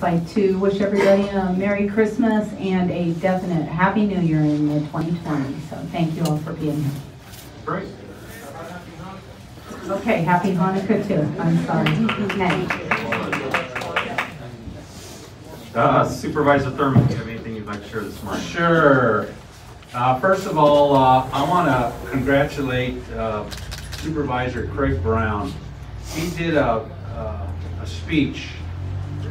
just like to wish everybody a Merry Christmas and a definite Happy New Year in the 2020. So thank you all for being here. Great. Okay, Happy Hanukkah too. I'm sorry. Hey. Uh, Supervisor Thurman, do you have anything you'd like to share this morning? Sure. Uh, First of all, uh, I want to congratulate uh, Supervisor Craig Brown. He did a, uh, a speech,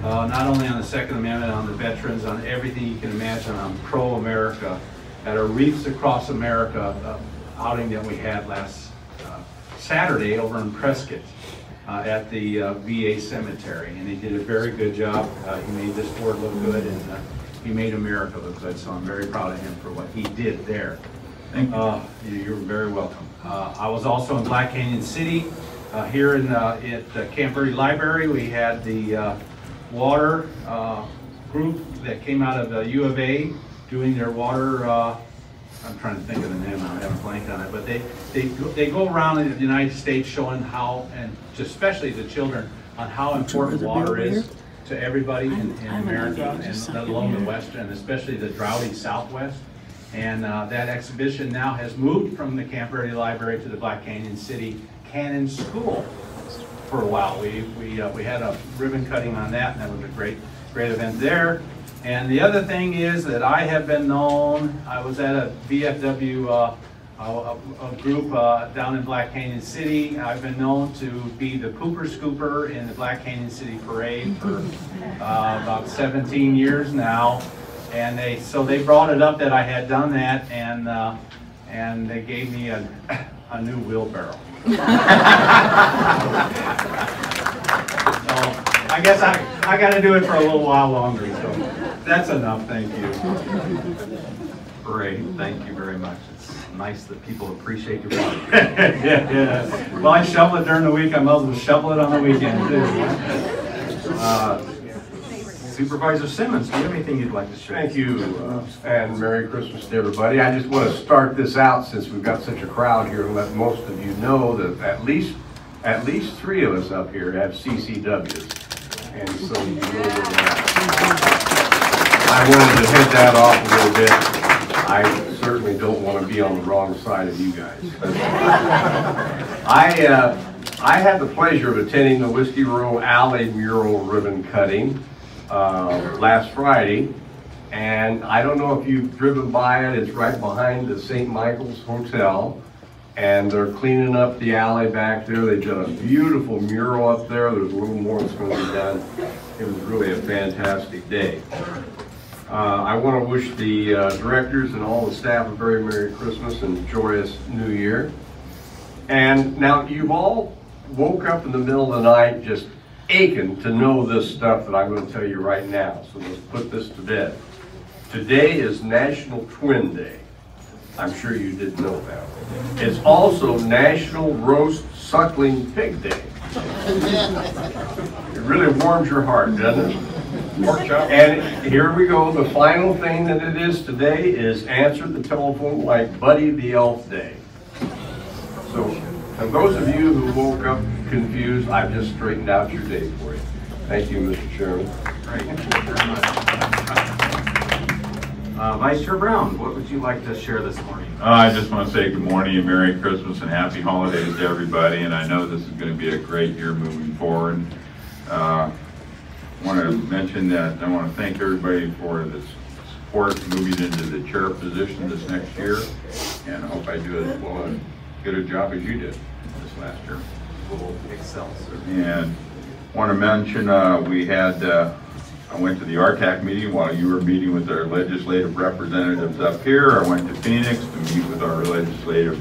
uh, not only on the Second Amendment, on the veterans, on everything you can imagine, on pro-America, at a Wreaths Across America uh, outing that we had last uh, Saturday over in Prescott uh, at the uh, VA cemetery, and he did a very good job. Uh, He made this board look good, and uh, he made America look good, so I'm very proud of him for what he did there. Thank you. Uh, you- You're very welcome. Uh, I was also in Black Canyon City, uh, here in, uh, at the Camp Verde Library. We had the uh, water uh, group that came out of the U of A doing their water, uh, I'm trying to think of the name, I haven't blanked on it, but they, they, go- they go around in the United States showing how, and especially the children, on how important water is to everybody in, in America, and let alone the Western, and especially the droughty Southwest. And uh, that exhibition now has moved from the Camp Verde Library to the Black Canyon City Canon School for a while. We, we, uh, we had a ribbon cutting on that, and that was a great, great event there. And the other thing is that I have been known, I was at a VFW, uh, a, a- group uh, down in Black Canyon City. I've been known to be the pooper scooper in the Black Canyon City Parade for uh, about 17 years now. And they, so they brought it up that I had done that, and, uh, and they gave me a, a new wheelbarrow. So I guess I, I gotta do it for a little while longer, so that's enough, thank you. Great, thank you very much. It's nice that people appreciate your work. Yeah, yeah. Well, I shovel it during the week, I might as well shovel it on the weekend too. Uh, Supervisor Simmons, do you have anything you'd like to share? Thank you, uh, and Merry Christmas to everybody. I just want to start this out, since we've got such a crowd here, and let most of you know that at least, at least three of us up here have CCWs. And so. I wanted to head that off a little bit. I certainly don't want to be on the wrong side of you guys. I, uh, I had the pleasure of attending the Whiskey Row Alley mural ribbon cutting uh, last Friday. And I don't know if you've driven by it, it's right behind the St. Michael's Hotel. And they're cleaning up the alley back there. They've done a beautiful mural up there. There's a little more that's gonna be done. It was really a fantastic day. Uh, I want to wish the uh, directors and all the staff a very Merry Christmas and joyous New Year. And now, you've all woke up in the middle of the night just aching to know this stuff that I'm going to tell you right now. So let's put this to bed. Today is National Twin Day. I'm sure you didn't know that. It's also National Roast Suckling Pig Day. It really warms your heart, doesn't it? And here we go, the final thing that it is today is answer the telephone like Buddy the Elf Day. So, and those of you who woke up confused, I've just straightened out your day for you. Thank you, Mr. Chairman. Great, thank you very much. Uh, Vice Chair Brown, what would you like to share this morning? Uh, I just want to say good morning and Merry Christmas and Happy Holidays to everybody, and I know this is going to be a great year moving forward. Uh, Want to mention that, I want to thank everybody for the support moving into the chair position this next year, and I hope I do as well, as good a job as you did this last year. We'll excel, sir. And want to mention, uh, we had, uh, I went to the RTAC meeting while you were meeting with our legislative representatives up here. I went to Phoenix to meet with our legislative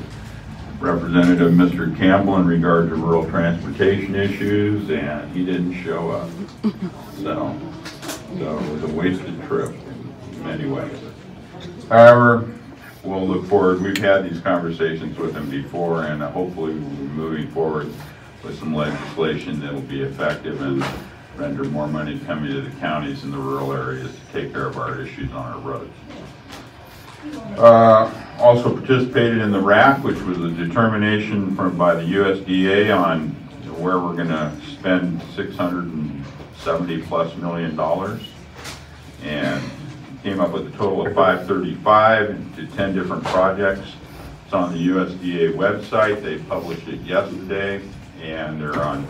representative, Mr. Campbell, in regard to rural transportation issues, and he didn't show up. So, so it was a wasted trip in many ways. However, we'll look forward, we've had these conversations with him before, and hopefully we'll be moving forward with some legislation that'll be effective and render more money coming to the counties and the rural areas to take care of our issues on our roads. Uh, Also participated in the RAC, which was a determination from, by the USDA on where we're gonna spend six hundred and 70 plus million dollars. And came up with a total of 535 to 10 different projects. It's on the USDA website. They published it yesterday and they're on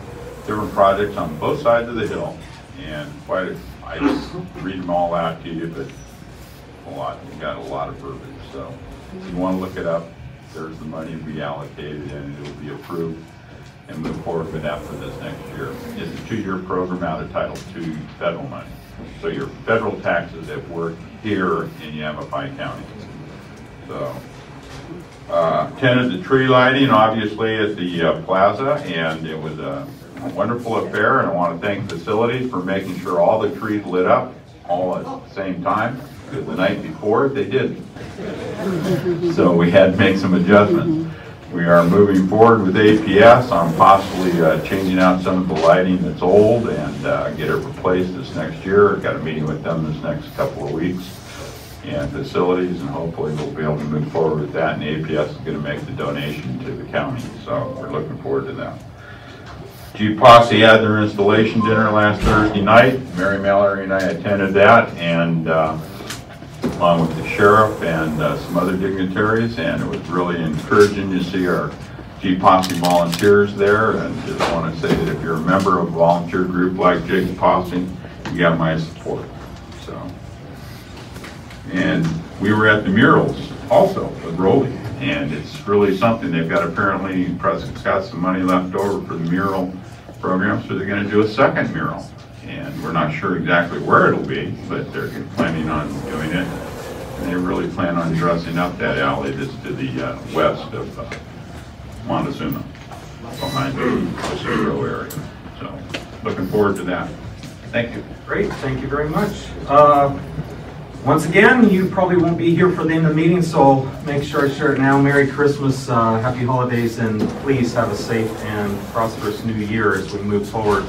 different projects on both sides of the hill. And quite, a- I just read them all out to you, but a lot, we got a lot of verbiage, so if you want to look it up, there's the money to be allocated and it'll be approved and move forward with that for this next year. It's a two-year program out of Title II federal money. So your federal taxes at work here in Yavapai County. So, uh, Attended the tree lighting, obviously, at the uh, plaza, and it was a wonderful affair, and I want to thank facilities for making sure all the trees lit up all at the same time, because the night before, they didn't. So we had to make some adjustments. We are moving forward with APS I'm possibly uh, changing out some of the lighting that's old and uh, get it replaced this next year. I've Got a meeting with them this next couple of weeks and facilities, and hopefully we'll be able to move forward with that, and APS is gonna make the donation to the county, so we're looking forward to that. Jeep Posse had their installation dinner last Thursday night, Mary Mallory and I attended that, and, uh, along with the sheriff and uh, some other dignitaries, and it was really encouraging to see our Jeep Posse volunteers there, and just wanna say that if you're a member of a volunteer group like Jeep Posse, you got my support. And we were at the murals also with Rowley, and it's really something, they've got apparently, Prescott's got some money left over for the mural program, so they're gonna do a second mural. And we're not sure exactly where it'll be, but they're planning on doing it. And they really plan on dressing up that alley that's to the uh, west of uh, Montezuma, behind the Cicero area. So, looking forward to that. Thank you. Great, thank you very much. Uh, Once again, you probably won't be here for the end of the meeting, so make sure I share it now. Merry Christmas, uh, happy holidays, and please have a safe and prosperous new year as we move forward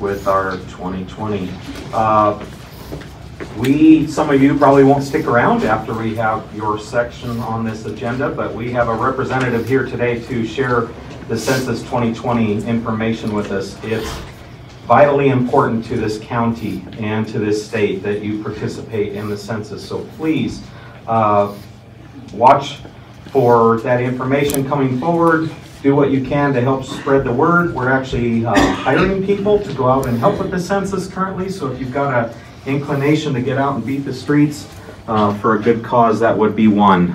with our 2020. Uh, We, some of you probably won't stick around after we have your section on this agenda, but we have a representative here today to share the Census 2020 information with us. It's vitally important to this county and to this state that you participate in the census. So please, uh, watch for that information coming forward. Do what you can to help spread the word. We're actually uh, hiring people to go out and help with the census currently. So if you've got an inclination to get out and beat the streets uh, for a good cause, that would be one.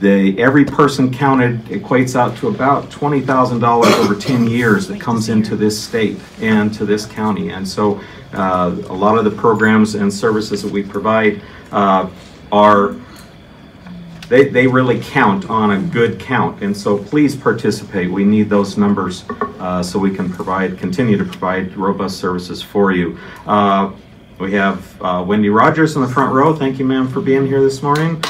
Uh, the, every person counted equates out to about twenty thousand dollars over ten years that comes into this state and to this county. And so, uh, a lot of the programs and services that we provide, uh, are, they, they really count on a good count. And so please participate. We need those numbers, uh, so we can provide, continue to provide robust services for you. Uh, we have, uh, Wendy Rogers in the front row. Thank you, ma'am, for being here this morning.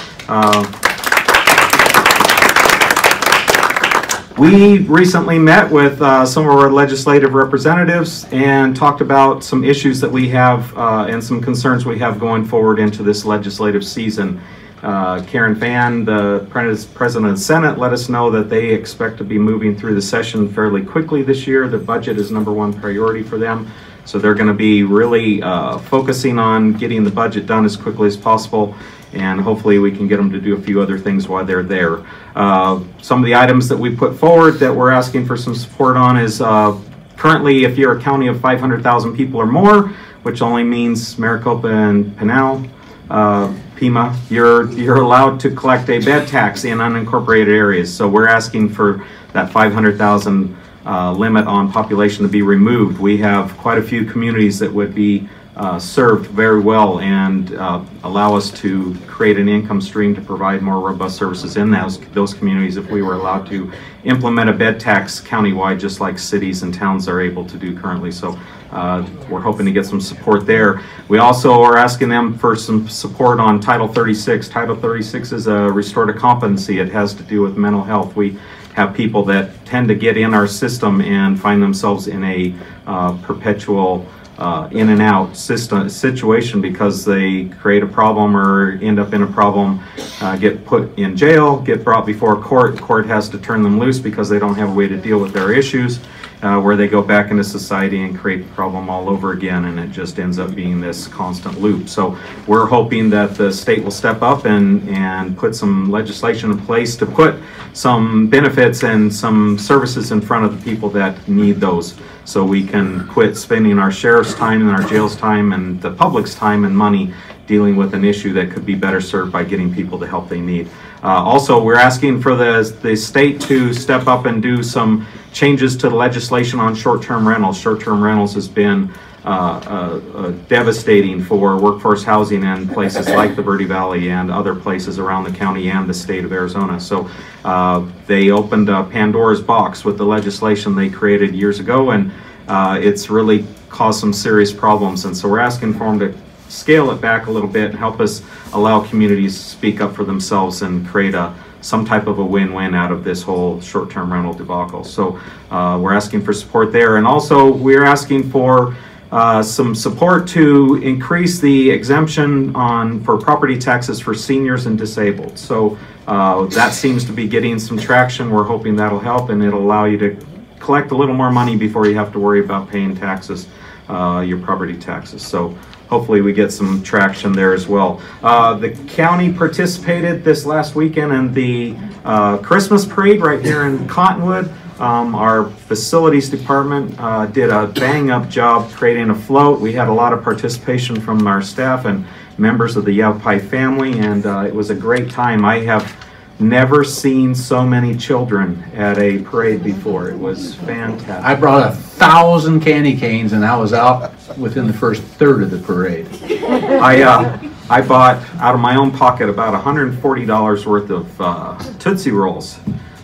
We recently met with uh, some of our legislative representatives and talked about some issues that we have uh, and some concerns we have going forward into this legislative season. Uh, Karen Fann, the President of the Senate, let us know that they expect to be moving through the session fairly quickly this year. The budget is number one priority for them. So they're going to be really uh, focusing on getting the budget done as quickly as possible and hopefully we can get them to do a few other things while they're there. Uh, some of the items that we put forward that we're asking for some support on is uh, currently if you're a county of 500,000 people or more, which only means Maricopa and Pinal, uh, Pima, you're, you're allowed to collect a bed tax in unincorporated areas. So we're asking for that 500,000 uh, limit on population to be removed. We have quite a few communities that would be uh, served very well and uh, allow us to create an income stream to provide more robust services in those, those communities if we were allowed to implement a bed tax countywide, just like cities and towns are able to do currently. So uh, we're hoping to get some support there. We also are asking them for some support on Title 36. Title 36 is a restore to competency. It has to do with mental health. We have people that tend to get in our system and find themselves in a uh, perpetual uh, in and out system situation because they create a problem or end up in a problem, uh, get put in jail, get brought before court. Court has to turn them loose because they don't have a way to deal with their issues. Uh, where they go back into society and create the problem all over again, and it just ends up being this constant loop. So we're hoping that the state will step up and, and put some legislation in place to put some benefits and some services in front of the people that need those, so we can quit spending our sheriff's time and our jail's time and the public's time and money dealing with an issue that could be better served by getting people the help they need. Uh, also, we're asking for the, the state to step up and do some changes to the legislation on short-term rentals. Short-term rentals has been uh, uh, uh, devastating for workforce housing in places like the Verde Valley and other places around the county and the state of Arizona. So uh, they opened Pandora's box with the legislation they created years ago, and uh, it's really caused some serious problems. And so we're asking for them to scale it back a little bit and help us allow communities to speak up for themselves and create a some type of a win-win out of this whole short-term rental debacle. So uh, we're asking for support there, and also we're asking for uh, some support to increase the exemption on for property taxes for seniors and disabled. So uh, that seems to be getting some traction. We're hoping that'll help, and it'll allow you to collect a little more money before you have to worry about paying taxes, uh, your property taxes. So hopefully we get some traction there as well. Uh, the county participated this last weekend in the uh, Christmas parade right here in Cottonwood. Um, our facilities department uh, did a bang up job creating a float. We had a lot of participation from our staff and members of the Yavapai family, and uh, it was a great time. I have never seen so many children at a parade before. It was fantastic. I brought a thousand candy canes and I was out within the first third of the parade. I, uh, I bought out of my own pocket about $140 worth of uh, Tootsie Rolls,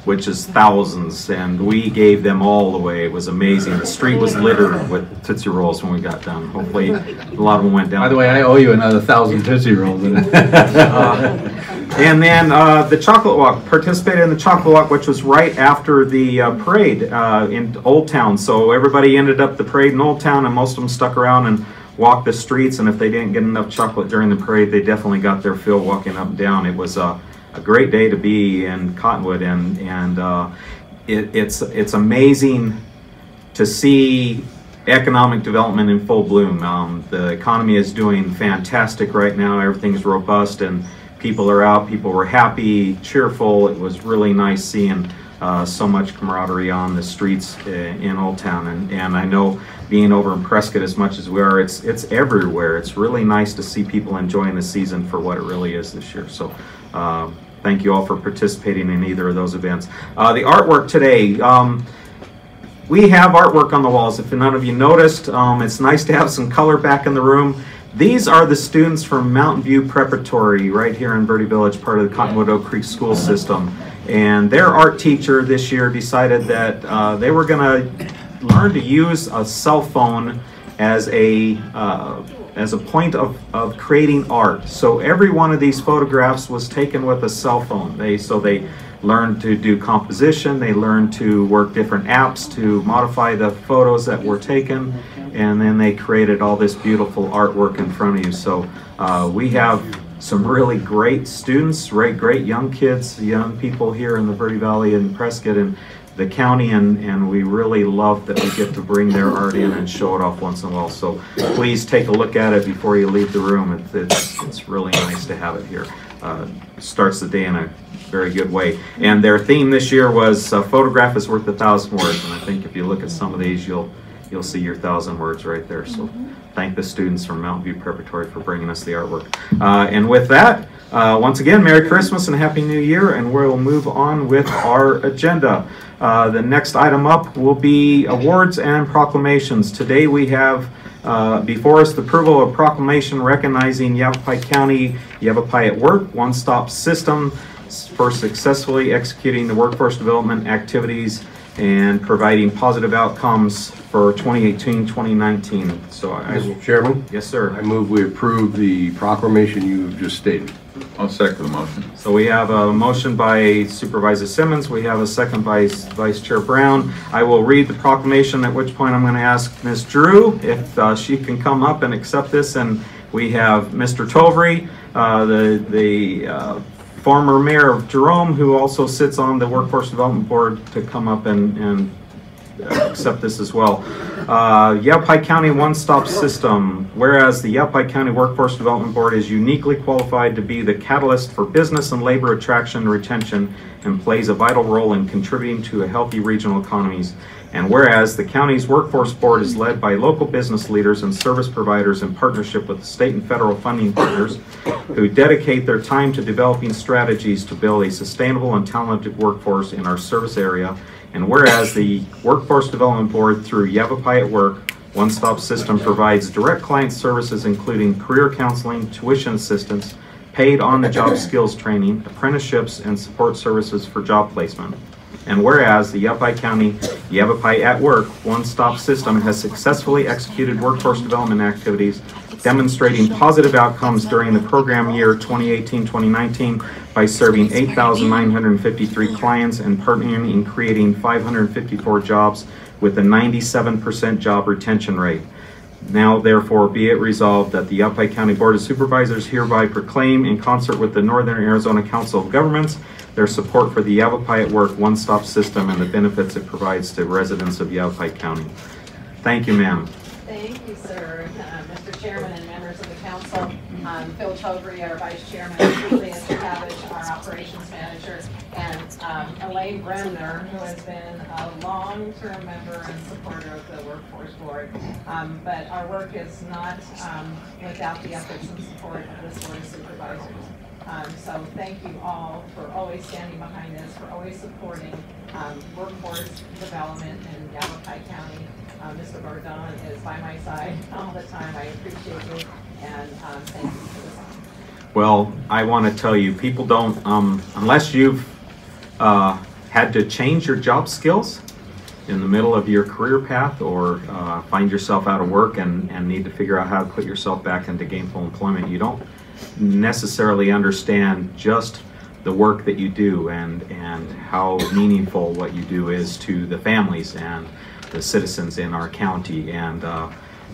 which is thousands, and we gave them all away. It was amazing. The street was littered with Tootsie Rolls when we got done. Hopefully, a lot of them went down. By the way, I owe you another thousand Tootsie Rolls. And then uh, the Chocolate Walk, participated in the Chocolate Walk, which was right after the uh, parade uh, in Old Town. So everybody ended up the parade in Old Town, and most of them stuck around and walked the streets. And if they didn't get enough chocolate during the parade, they definitely got their fill walking up and down. It was a, a great day to be in Cottonwood, and and uh, it, it's it's amazing to see economic development in full bloom. Um, the economy is doing fantastic right now. Everything's robust and people are out. People were happy, cheerful. It was really nice seeing uh, so much camaraderie on the streets uh, in Old Town. And, and I know being over in Prescott as much as we are, it's, it's everywhere. It's really nice to see people enjoying the season for what it really is this year. So uh, thank you all for participating in either of those events. Uh, the artwork today. Um, we have artwork on the walls. If none of you noticed, um, it's nice to have some color back in the room. These are the students from Mountain View Preparatory right here in Verde Village, part of the Cottonwood Oak Creek School System. And their art teacher this year decided that uh, they were going to learn to use a cell phone as a uh, as a point of, of creating art. So every one of these photographs was taken with a cell phone. They so they learned to do composition. They learned to work different apps to modify the photos that were taken and then they created all this beautiful artwork in front of you. So uh, we have some really great students, great, great young kids, young people here in the Verde Valley and Prescott and the county, and, and we really love that we get to bring their art in and show it off once in a while. So please take a look at it before you leave the room. It's, it's, it's really nice to have it here. Uh, starts the day in a very good way. And their theme this year was uh, photograph is worth a thousand words. And I think if you look at some of these, you'll you'll see your thousand words right there. So thank the students from Mountain View Preparatory for bringing us the artwork. Uh, and with that, uh, once again, Merry Christmas and Happy New Year, and we'll move on with our agenda. Uh, the next item up will be awards and proclamations. Today we have uh, before us the approval of proclamation recognizing Yavapai County Yavapai at Work One Stop System for successfully executing the workforce development activities and providing positive outcomes for 2018-2019. So I, Mr. Chairman, yes, sir. I sir. move we approve the proclamation you have just stated. I'll second the motion. So we have a motion by Supervisor Simmons. We have a second by Vice Chair Brown. I will read the proclamation, at which point I'm going to ask Ms. Drew if uh, she can come up and accept this. And we have Mr. Tovry, uh, the, the uh, former mayor of Jerome, who also sits on the Workforce Development Board, to come up and, and accept this as well. Uh, Yavapai County One Stop System, whereas the Yavapai County Workforce Development Board is uniquely qualified to be the catalyst for business and labor attraction and retention and plays a vital role in contributing to a healthy regional economies. And whereas the county's workforce board is led by local business leaders and service providers in partnership with state and federal funding partners who dedicate their time to developing strategies to build a sustainable and talented workforce in our service area. And whereas the Workforce Development Board through Yavapai at Work One Stop System provides direct client services including career counseling, tuition assistance, paid on-the-job skills training, apprenticeships, and support services for job placement. And whereas the Yavapai County Yavapai at Work one-stop system has successfully executed workforce development activities demonstrating positive outcomes during the program year 2018-2019 by serving 8,953 clients and partnering in creating 554 jobs with a 97% job retention rate. Now therefore be it resolved that the Yavapai County Board of Supervisors hereby proclaim in concert with the Northern Arizona Council of Governments their support for the Yavapai at Work one-stop system and the benefits it provides to residents of Yavapai County. Thank you, ma'am. Thank you, sir. Uh, Mr. Chairman and members of the council, um, Phil Chovry, our vice chairman, Julia Savage, our operations manager, and um, Elaine Bremner, who has been a long-term member and supporter of the workforce board. Um, But our work is not um, without the efforts and support of this board of supervisors. Um, So thank you all for always standing behind this, for always supporting um, workforce development in Yavapai County. Uh, Mr. Bordon is by my side all the time. I appreciate you and um, thank you for this. Well, I want to tell you, people don't, um, unless you've uh, had to change your job skills in the middle of your career path or uh, find yourself out of work and, and need to figure out how to put yourself back into gainful employment, you don't necessarily understand just the work that you do and, and how meaningful what you do is to the families and the citizens in our county. And uh,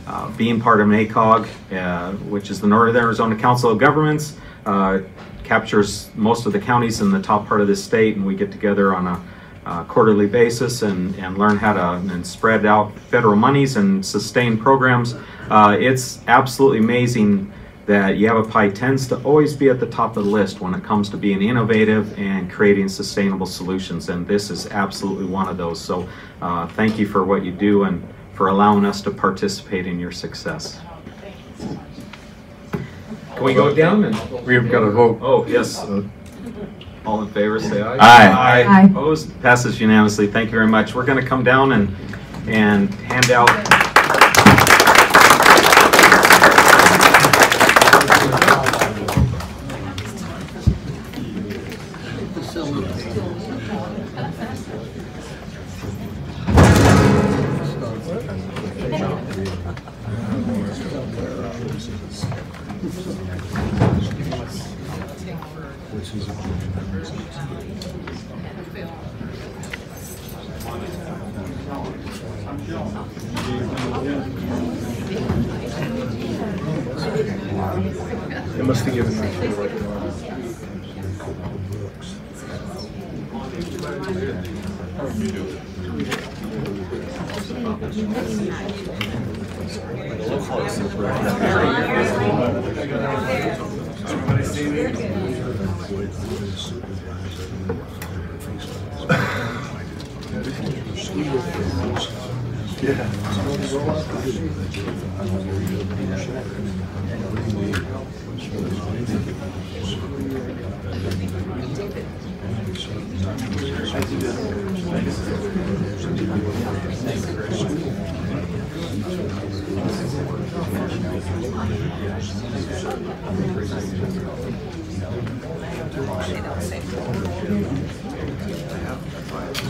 uh, being part of NACOG, uh, which is the Northern Arizona Council of Governments, uh, captures most of the counties in the top part of the state, and we get together on a uh, quarterly basis and, and learn how to and spread out federal monies and sustain programs. Uh, it's absolutely amazing that Yavapai tends to always be at the top of the list when it comes to being innovative and creating sustainable solutions, and this is absolutely one of those. So uh, thank you for what you do and for allowing us to participate in your success. Thank you so much. Can we go down and? We've got a vote. Oh, yes. All in favor, say aye. Aye. Aye. Opposed? Passes unanimously. Thank you very much. We're going to come down and, and hand out. They must have given me the right one.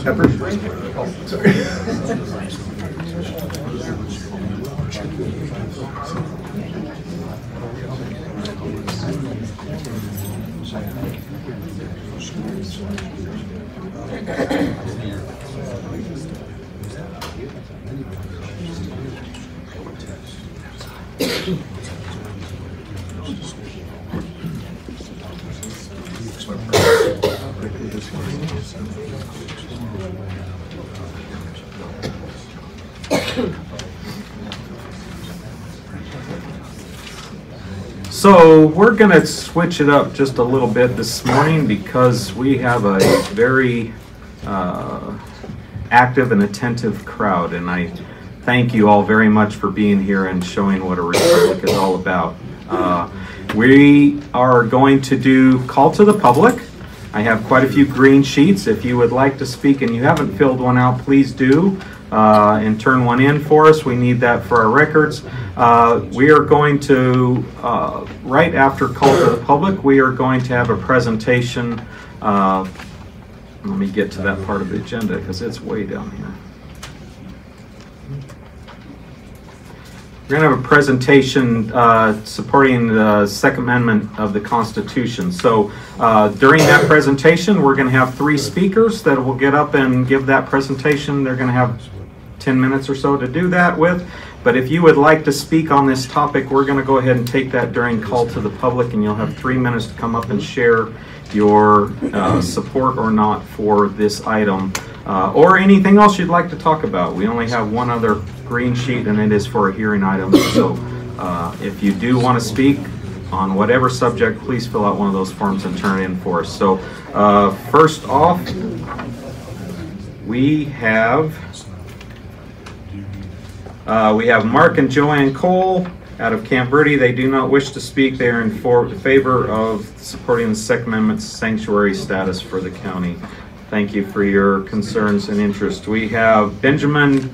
Pepper spray? Oh, sorry. Thank you. So we're gonna switch it up just a little bit this morning because we have a very uh, active and attentive crowd. And I thank you all very much for being here and showing what a republic is all about. Uh, We are going to do call to the public. I have quite a few green sheets. If you would like to speak and you haven't filled one out, please do. Uh, And turn one in for us. We need that for our records. Uh, We are going to, uh, right after call to the public, we are going to have a presentation. uh, Let me get to that part of the agenda because it's way down here. We're going to have a presentation uh, supporting the Second Amendment of the Constitution. So uh, during that presentation, we're going to have three speakers that will get up and give that presentation. They're going to have 10 minutes or so to do that with. But if you would like to speak on this topic, we're going to go ahead and take that during call to the public, and you'll have three minutes to come up and share your uh, support or not for this item, uh, or anything else you'd like to talk about. We only have one other green sheet, and it is for a hearing item. So uh, if you do want to speak on whatever subject, please fill out one of those forms and turn it in for us. So uh, first off, we have uh, we have Mark and Joanne Cole out of Camp Verde. They do not wish to speak. They are in for, favor of supporting the Second Amendment sanctuary status for the county. Thank you for your concerns and interest. We have Benjamin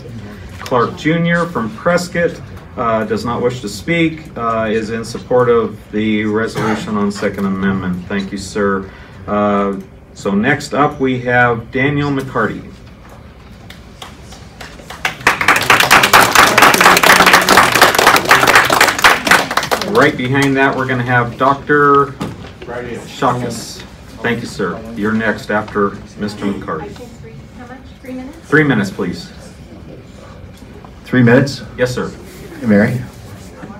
Clark Jr. from Prescott. Uh, does not wish to speak, uh, is in support of the resolution on Second Amendment. Thank you, sir. Uh, so next up, we have Daniel McCarty. Right behind that, we're going to have Dr. Shakas. Thank you, sir. You're next after Mr. McCarty. How much? Three minutes? Three minutes, please. Three minutes. Yes, sir. Hey, Mary.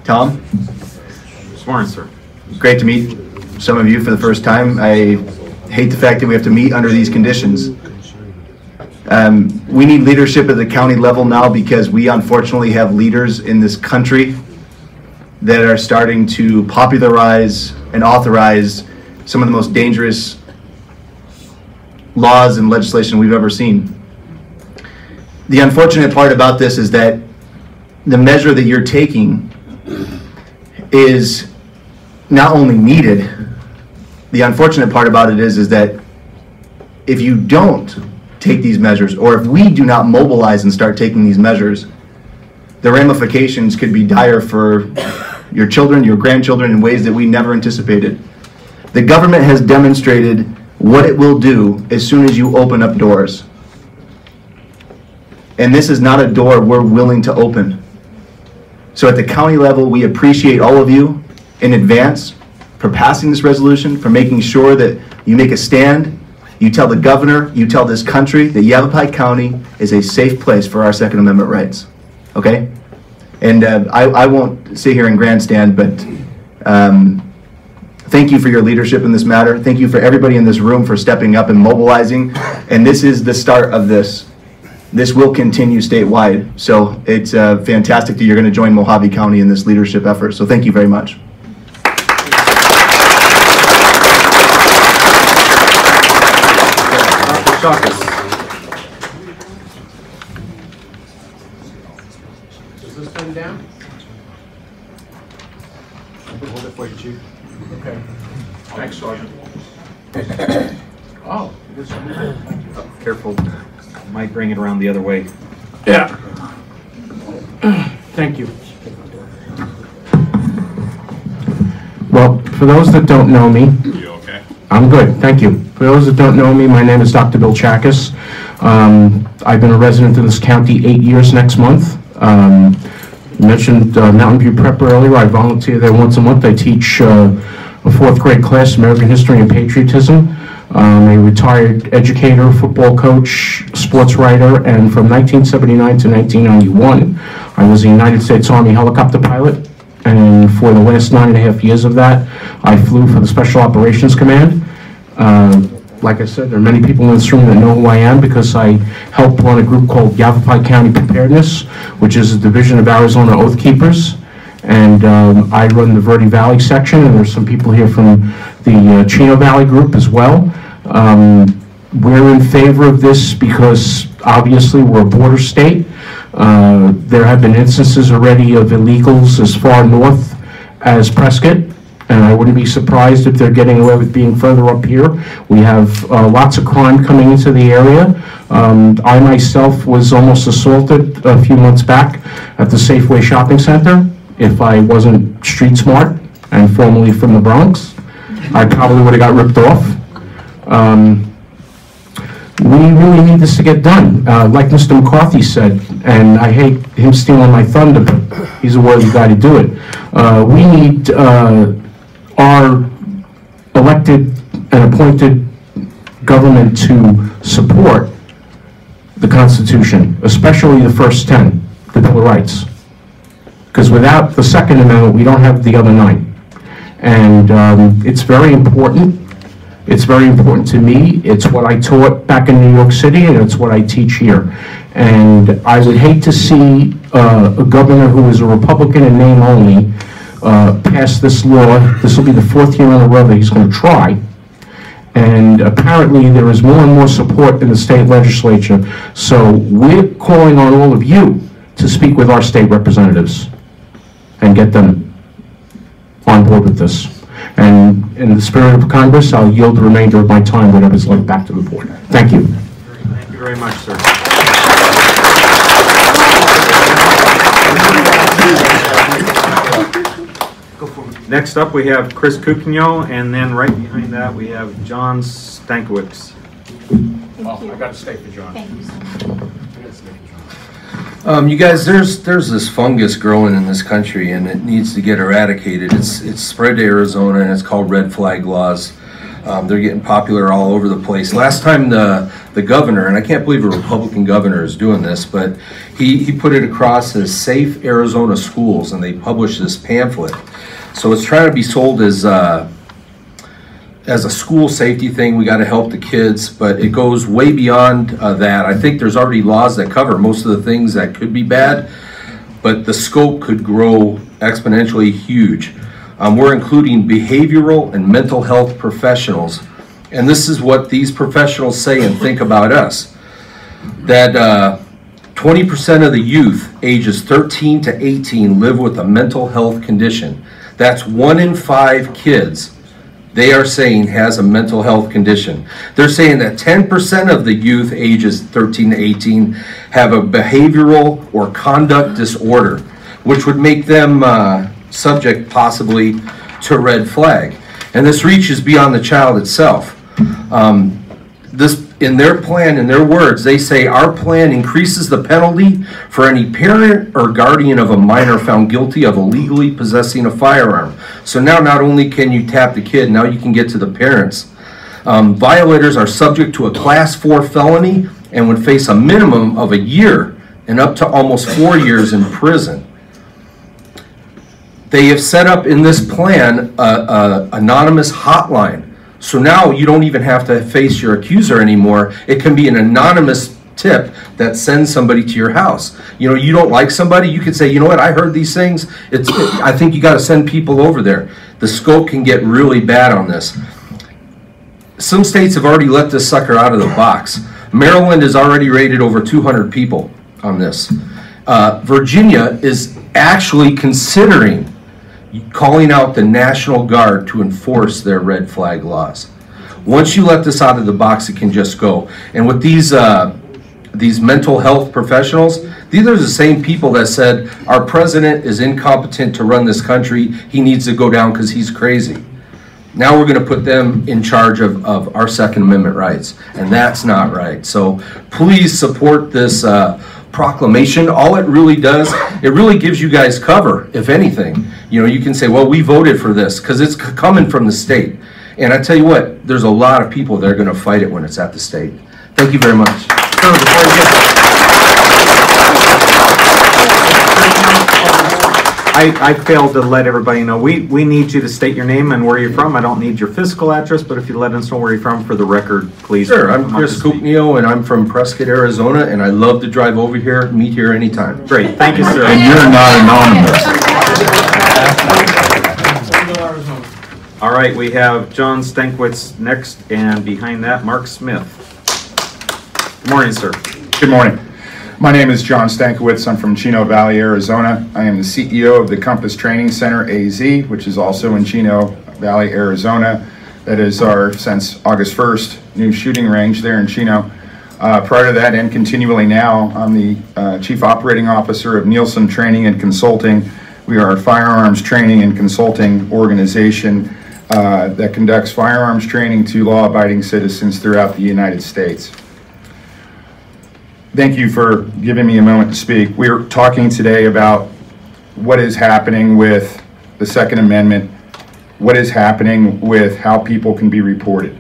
Tom, Sworn, sir. great to meet some of you for the first time. I hate the fact that we have to meet under these conditions. Um, we need leadership at the county level now because we unfortunately have leaders in this country that are starting to popularize and authorize some of the most dangerous laws and legislation we've ever seen. The unfortunate part about this is that the measure that you're taking is not only needed, the unfortunate part about it is, is that if you don't take these measures, or if we do not mobilize and start taking these measures, the ramifications could be dire for your children, your grandchildren in ways that we never anticipated. The government has demonstrated what it will do as soon as you open up doors. And this is not a door we're willing to open. So at the county level, we appreciate all of you in advance for passing this resolution, for making sure that you make a stand. You tell the governor, you tell this country that Yavapai County is a safe place for our Second Amendment rights. Okay? And uh, I, I won't sit here and grandstand, but um, thank you for your leadership in this matter. Thank you for everybody in this room for stepping up and mobilizing. And this is the start of this. This will continue statewide. So it's uh, fantastic that you're going to join Mohave County in this leadership effort. So thank you very much. Shakas. Is this thing down? Hold it for you, chief. Okay. Thanks, Sergeant. Oh, this is Careful. Might around the other way. Yeah. Thank you. Well, for those that don't know me. You okay? I'm good, thank you. For those that don't know me, my name is Dr. Bill Chakas. Um, I've been a resident in this county eight years next month. Um, you Mentioned uh, Mountain View Prep earlier, I volunteer there once a month. I teach uh, a fourth grade class, American History and Patriotism. I'm a retired educator, football coach, sports writer, and from 1979 to 1991, I was a United States Army helicopter pilot. And for the last nine and a half years of that, I flew for the Special Operations Command. Uh, Like I said, there are many people in this room that know who I am because I help run a group called Yavapai County Preparedness, which is a division of Arizona Oath Keepers. And um, I run the Verde Valley section, and there's some people here from the uh, Chino Valley group as well. Um, We're in favor of this because obviously we're a border state. Uh, There have been instances already of illegals as far north as Prescott, and I wouldn't be surprised if they're getting away with being further up here. We have uh, lots of crime coming into the area. Um, I myself was almost assaulted a few months back at the Safeway Shopping Center. If I wasn't street smart and formerly from the Bronx, I probably would have got ripped off. Um, we really need this to get done. Uh, Like Mr. McCarthy said, and I hate him stealing my thunder, but he's a worthy guy to do it. Uh, We need uh, our elected and appointed government to support the Constitution, especially the first 10, the Bill of Rights. Because without the Second Amendment, we don't have the other nine. And um, it's very important. It's very important to me. It's what I taught back in New York City, and it's what I teach here. And I would hate to see uh, a governor who is a Republican in name only uh, pass this law. This will be the fourth year in a row that he's going to try. And apparently, there is more and more support in the state legislature. So we're calling on all of you to speak with our state representatives and get them on board with this. And in the spirit of Congress, I'll yield the remainder of my time, whatever's left, back to the board. Thank you. Thank you very much, sir. Next up, we have Chris Kukino, and then right behind that, we have John Stankiewicz. Oh, I got to stay for John. Um, you guys, there's, there's this fungus growing in this country and it needs to get eradicated. It's, it's spread to Arizona and it's called red flag laws. Um, they're getting popular all over the place. Last time the, the governor, and I can't believe a Republican governor is doing this, but he, he put it across as Safe Arizona Schools and they published this pamphlet. So it's trying to be sold as, uh, as a school safety thing, we got to help the kids, but it goes way beyond uh, that. I think there's already laws that cover most of the things that could be bad, but the scope could grow exponentially huge. Um, we're including behavioral and mental health professionals, and this is what these professionals say and think about us. That uh, 20% of the youth ages 13 to 18 live with a mental health condition. That's one in five kids they are saying has a mental health condition. They're saying that 10% of the youth ages 13 to 18 have a behavioral or conduct disorder, which would make them uh, subject possibly to red flag. And this reaches beyond the child itself. Um, this, in their plan, in their words, they say our plan increases the penalty for any parent or guardian of a minor found guilty of illegally possessing a firearm. So now not only can you tap the kid, now you can get to the parents. Um, violators are subject to a class four felony and would face a minimum of a year and up to almost four years in prison. They have set up in this plan a, a anonymous hotline so now you don't even have to face your accuser anymore. It can be an anonymous tip that sends somebody to your house. You know, you don't like somebody, you could say, you know what, I heard these things. It's, I think you got to send people over there. The scope can get really bad on this. Some states have already let this sucker out of the box. Maryland has already rated over 200 people on this. Uh, Virginia is actually considering calling out the National Guard to enforce their red flag laws. Once you let this out of the box, it can just go. And with these uh, these mental health professionals, these are the same people that said our president is incompetent to run this country. He needs to go down because he's crazy. Now we're going to put them in charge of, of our Second Amendment rights, and that's not right. So please support this uh, proclamation. All it really does, it really gives you guys cover, if anything. You know, you can say, well, we voted for this because it's coming from the state. And I tell you what, there's a lot of people that are going to fight it when it's at the state. Thank you very much. Sir, before you get- I, I failed to let everybody know, we, we need you to state your name and where you're from. I don't need your physical address, but if you let us know where you're from for the record, please. Sure, I'm Chris to speak. Cupnio, and I'm from Prescott, Arizona, and I love to drive over here, meet here anytime. Great, thank you, sir. And you're not anonymous. All right, we have John Stankwitz next, and behind that, Mark Smith. Good morning, sir. Good morning. My name is John Stankiewicz. I'm from Chino Valley, Arizona. I am the CEO of the Compass Training Center AZ, which is also in Chino Valley, Arizona. That is our, since August 1st, new shooting range there in Chino. Uh, prior to that and continually now, I'm the uh, Chief Operating Officer of Nielsen Training and Consulting. We are a firearms training and consulting organization uh, that conducts firearms training to law-abiding citizens throughout the United States. Thank you for giving me a moment to speak. We're talking today about what is happening with the Second Amendment, what is happening with how people can be reported.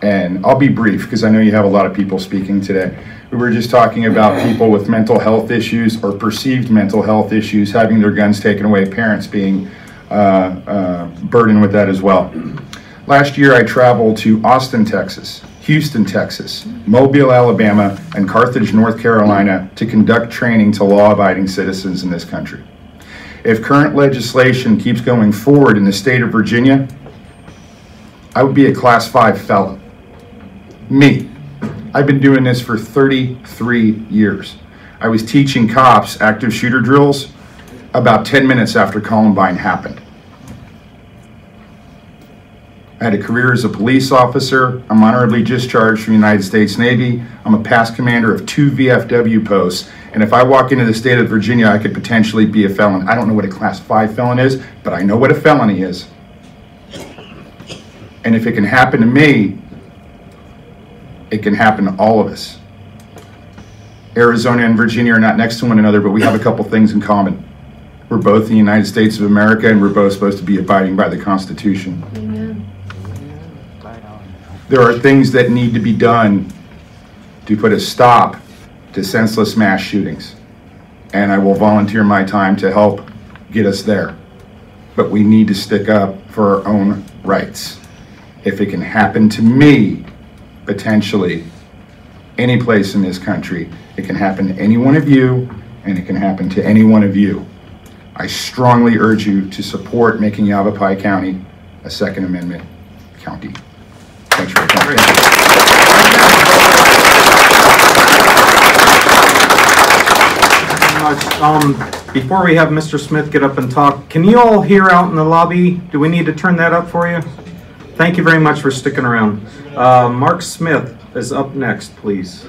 And I'll be brief because I know you have a lot of people speaking today. We were just talking about people with mental health issues or perceived mental health issues having their guns taken away, parents being uh, uh, with that as well. Last year, I traveled to Austin, Texas, Houston, Texas, Mobile, Alabama, and Carthage, North Carolina to conduct training to law abiding citizens in this country. If current legislation keeps going forward in the state of Virginia, I would be a class five felon. Me. I've been doing this for 33 years. I was teaching cops active shooter drills about 10 minutes after Columbine happened. I had a career as a police officer. I'm honorably discharged from the United States Navy. I'm a past commander of two VFW posts. And if I walk into the state of Virginia, I could potentially be a felon. I don't know what a class five felon is, but I know what a felony is. And if it can happen to me, it can happen to all of us. Arizona and Virginia are not next to one another, but we have a couple things in common. We're both in the United States of America, and we're both supposed to be abiding by the Constitution. There are things that need to be done to put a stop to senseless mass shootings. And I will volunteer my time to help get us there. But we need to stick up for our own rights. If it can happen to me, potentially, any place in this country, it can happen to any one of you, and it can happen to any one of you. I strongly urge you to support making Yavapai County a Second Amendment county. Thanks for your time. Um, before we have Mr. Smith get up and talk, can you all hear out in the lobby? Do we need to turn that up for you? Thank you very much for sticking around. Uh, Mark Smith is up next, please.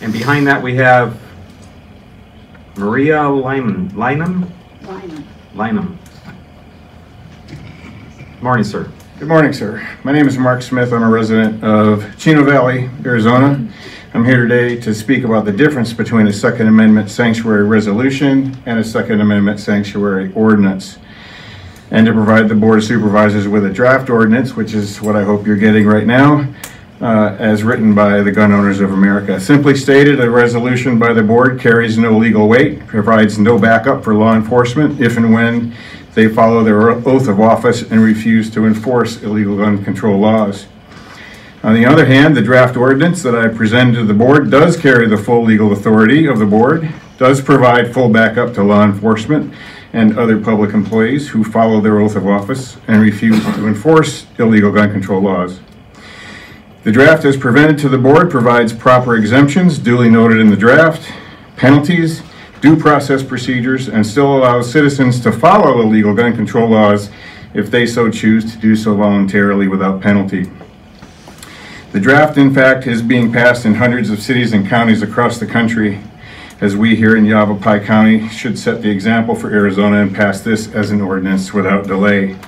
And behind that, we have Maria Lyman, Lynam? Lynam. Morning, sir. Good morning, sir. My name is Mark Smith. I'm a resident of Chino Valley, Arizona. I'm here today to speak about the difference between a Second Amendment sanctuary resolution and a Second Amendment sanctuary ordinance. And to provide the Board of Supervisors with a draft ordinance, which is what I hope you're getting right now, uh, as written by the Gun Owners of America. Simply stated, a resolution by the board carries no legal weight, provides no backup for law enforcement if and when they follow their oath of office and refuse to enforce illegal gun control laws. On the other hand, the draft ordinance that I presented to the board does carry the full legal authority of the board, does provide full backup to law enforcement and other public employees who follow their oath of office and refuse to enforce illegal gun control laws. The draft as presented to the board provides proper exemptions duly noted in the draft, penalties, due process procedures, and still allows citizens to follow illegal gun control laws if they so choose to do so voluntarily without penalty. The draft, in fact, is being passed in hundreds of cities and counties across the country, as we here in Yavapai County should set the example for Arizona and pass this as an ordinance without delay.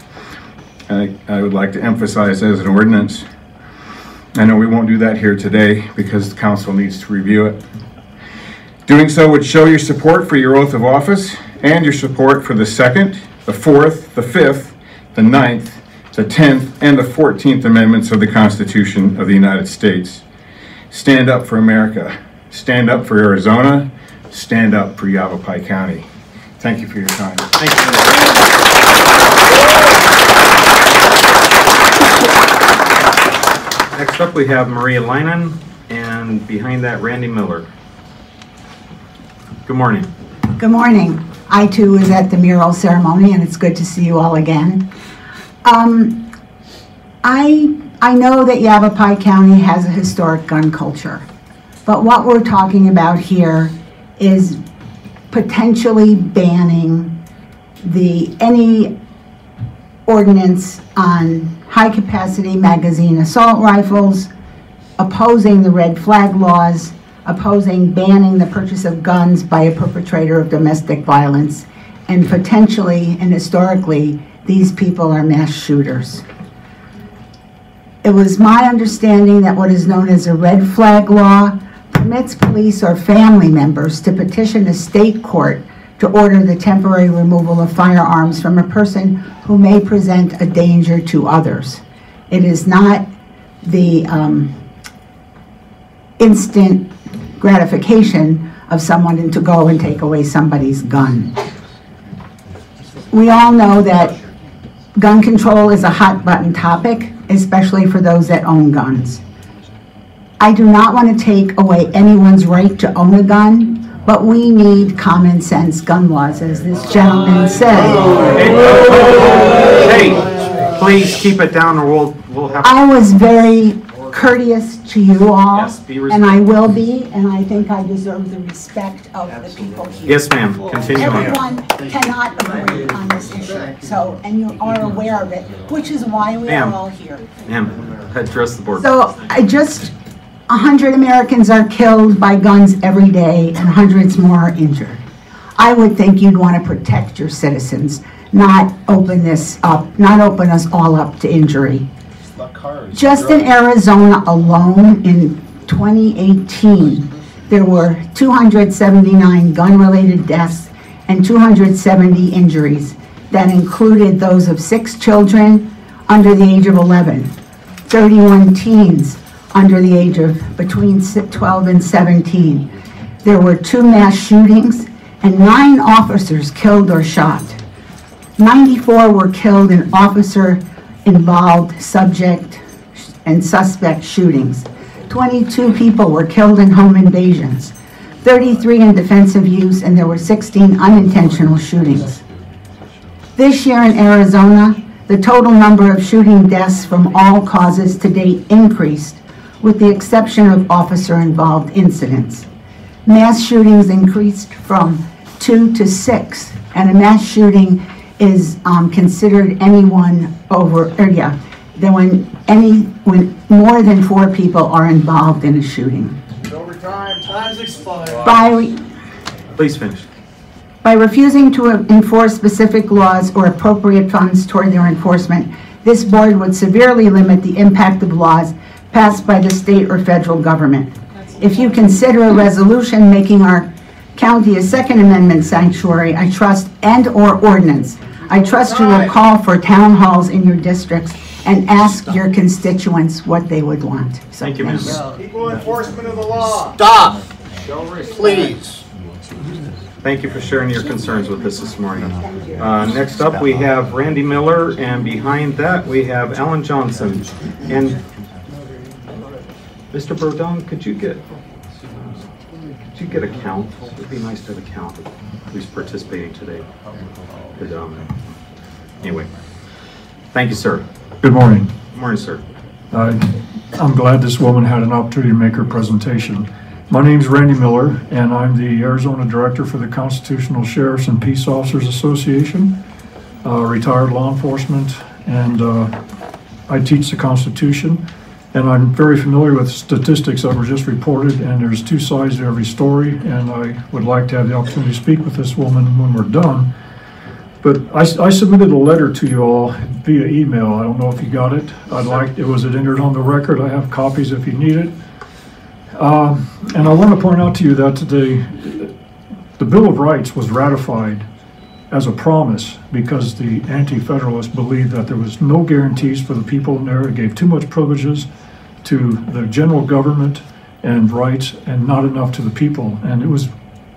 I, I would like to emphasize as an ordinance. I know we won't do that here today because the council needs to review it. Doing so would show your support for your oath of office and your support for the second, the fourth, the fifth, the ninth, the 10th, and the 14th Amendments of the Constitution of the United States. Stand up for America. Stand up for Arizona. Stand up for Yavapai County. Thank you for your time. Thank you. Next up, we have Maria Lynan, and behind that, Randy Miller. Good morning. Good morning. I too was at the mural ceremony, and it's good to see you all again. Um, I, I know that Yavapai County has a historic gun culture, but what we're talking about here is potentially banning the, any ordinance on high-capacity magazine assault rifles, opposing the red flag laws, opposing banning the purchase of guns by a perpetrator of domestic violence, and potentially and historically, these people are mass shooters. It was my understanding that what is known as a red flag law permits police or family members to petition a state court to order the temporary removal of firearms from a person who may present a danger to others. It is not the um, instant gratification of someone and to go and take away somebody's gun. We all know that gun control is a hot button topic, especially for those that own guns. I do not want to take away anyone's right to own a gun, but we need common sense gun laws, as this gentleman said. Hey, please keep it down or we'll, we'll have. I was very courteous to you all, Yes, be and I will be, and I think I deserve the respect of the people here. Yes, ma'am, continue on. Everyone cannot agree on this issue, so, and you are aware of it, which is why we are Ma'am. all here. Ma'am, address the board. So I just, a hundred Americans are killed by guns every day and hundreds more are injured. I would think you'd want to protect your citizens, not open this up, not open us all up to injury. Just in Arizona alone, in 2018, there were 279 gun-related deaths and 270 injuries. That included those of six children under the age of 11, 31 teens under the age of between 12 and 17. There were two mass shootings and nine officers killed or shot. 94 were killed in officer-involved subject and suspect shootings. 22 people were killed in home invasions, 33 in defensive use, and there were 16 unintentional shootings. This year in Arizona, the total number of shooting deaths from all causes to date increased, with the exception of officer-involved incidents. Mass shootings increased from two to six, and a mass shooting is um, considered anyone over, or yeah, then when any, when more than four people are involved in a shooting. Overtime, time's expired. By Please finish. by refusing to enforce specific laws or appropriate funds toward their enforcement, this board would severely limit the impact of laws passed by the state or federal government. If you consider a resolution making our county a Second Amendment sanctuary, I trust, and/or ordinance, I trust you will call for town halls in your districts and ask your constituents what they would want. So, Thank you, Ms. Equal enforcement of the law. Stop, please. Thank you for sharing your concerns with us this morning. Uh, Next up, we have Randy Miller, and behind that, we have Alan Johnson. And Mr. Burdon, could you get, could you get a count? It'd be nice to have a count of who's participating today. But, um, Anyway, thank you, sir. Good morning. Good Morning, sir. Uh, I'm glad this woman had an opportunity to make her presentation. My name is Randy Miller, and I'm the Arizona Director for the Constitutional Sheriffs and Peace Officers Association, uh, retired law enforcement, and uh, I teach the Constitution. And I'm very familiar with statistics that were just reported, and there's two sides to every story, and I would like to have the opportunity to speak with this woman when we're done. But I submitted a letter to you all via email. I don't know if you got it. I'd like, it was it entered on the record. I have copies if you need it. Um, And I want to point out to you that the, the Bill of Rights was ratified as a promise because the anti-federalists believed that there was no guarantees for the people in there. It gave too much privileges to the general government and rights and not enough to the people. And it was,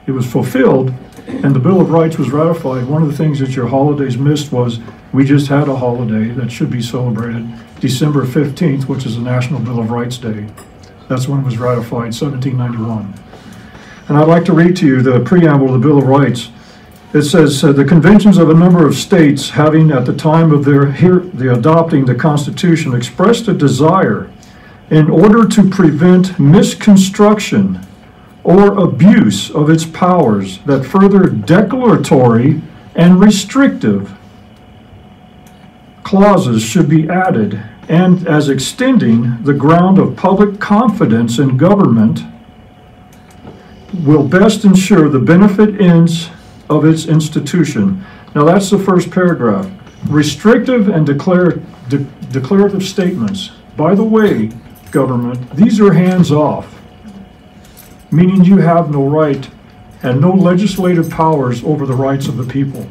it was fulfilled and the Bill of Rights was ratified. One of the things that your holidays missed was, we just had a holiday that should be celebrated, December 15th, which is the National Bill of Rights Day. That's when it was ratified, 1791. And I'd like to read to you the preamble of the Bill of Rights. It says, "The conventions of a number of states having at the time of their, here, the adopting the Constitution expressed a desire in order to prevent misconstruction or abuse of its powers that further declaratory and restrictive clauses should be added and as extending the ground of public confidence in government will best ensure the benefit ends of its institution. Now, that's the first paragraph. Restrictive and declar- de- declarative statements. By the way, government, these are hands off, meaning you have no right and no legislative powers over the rights of the people.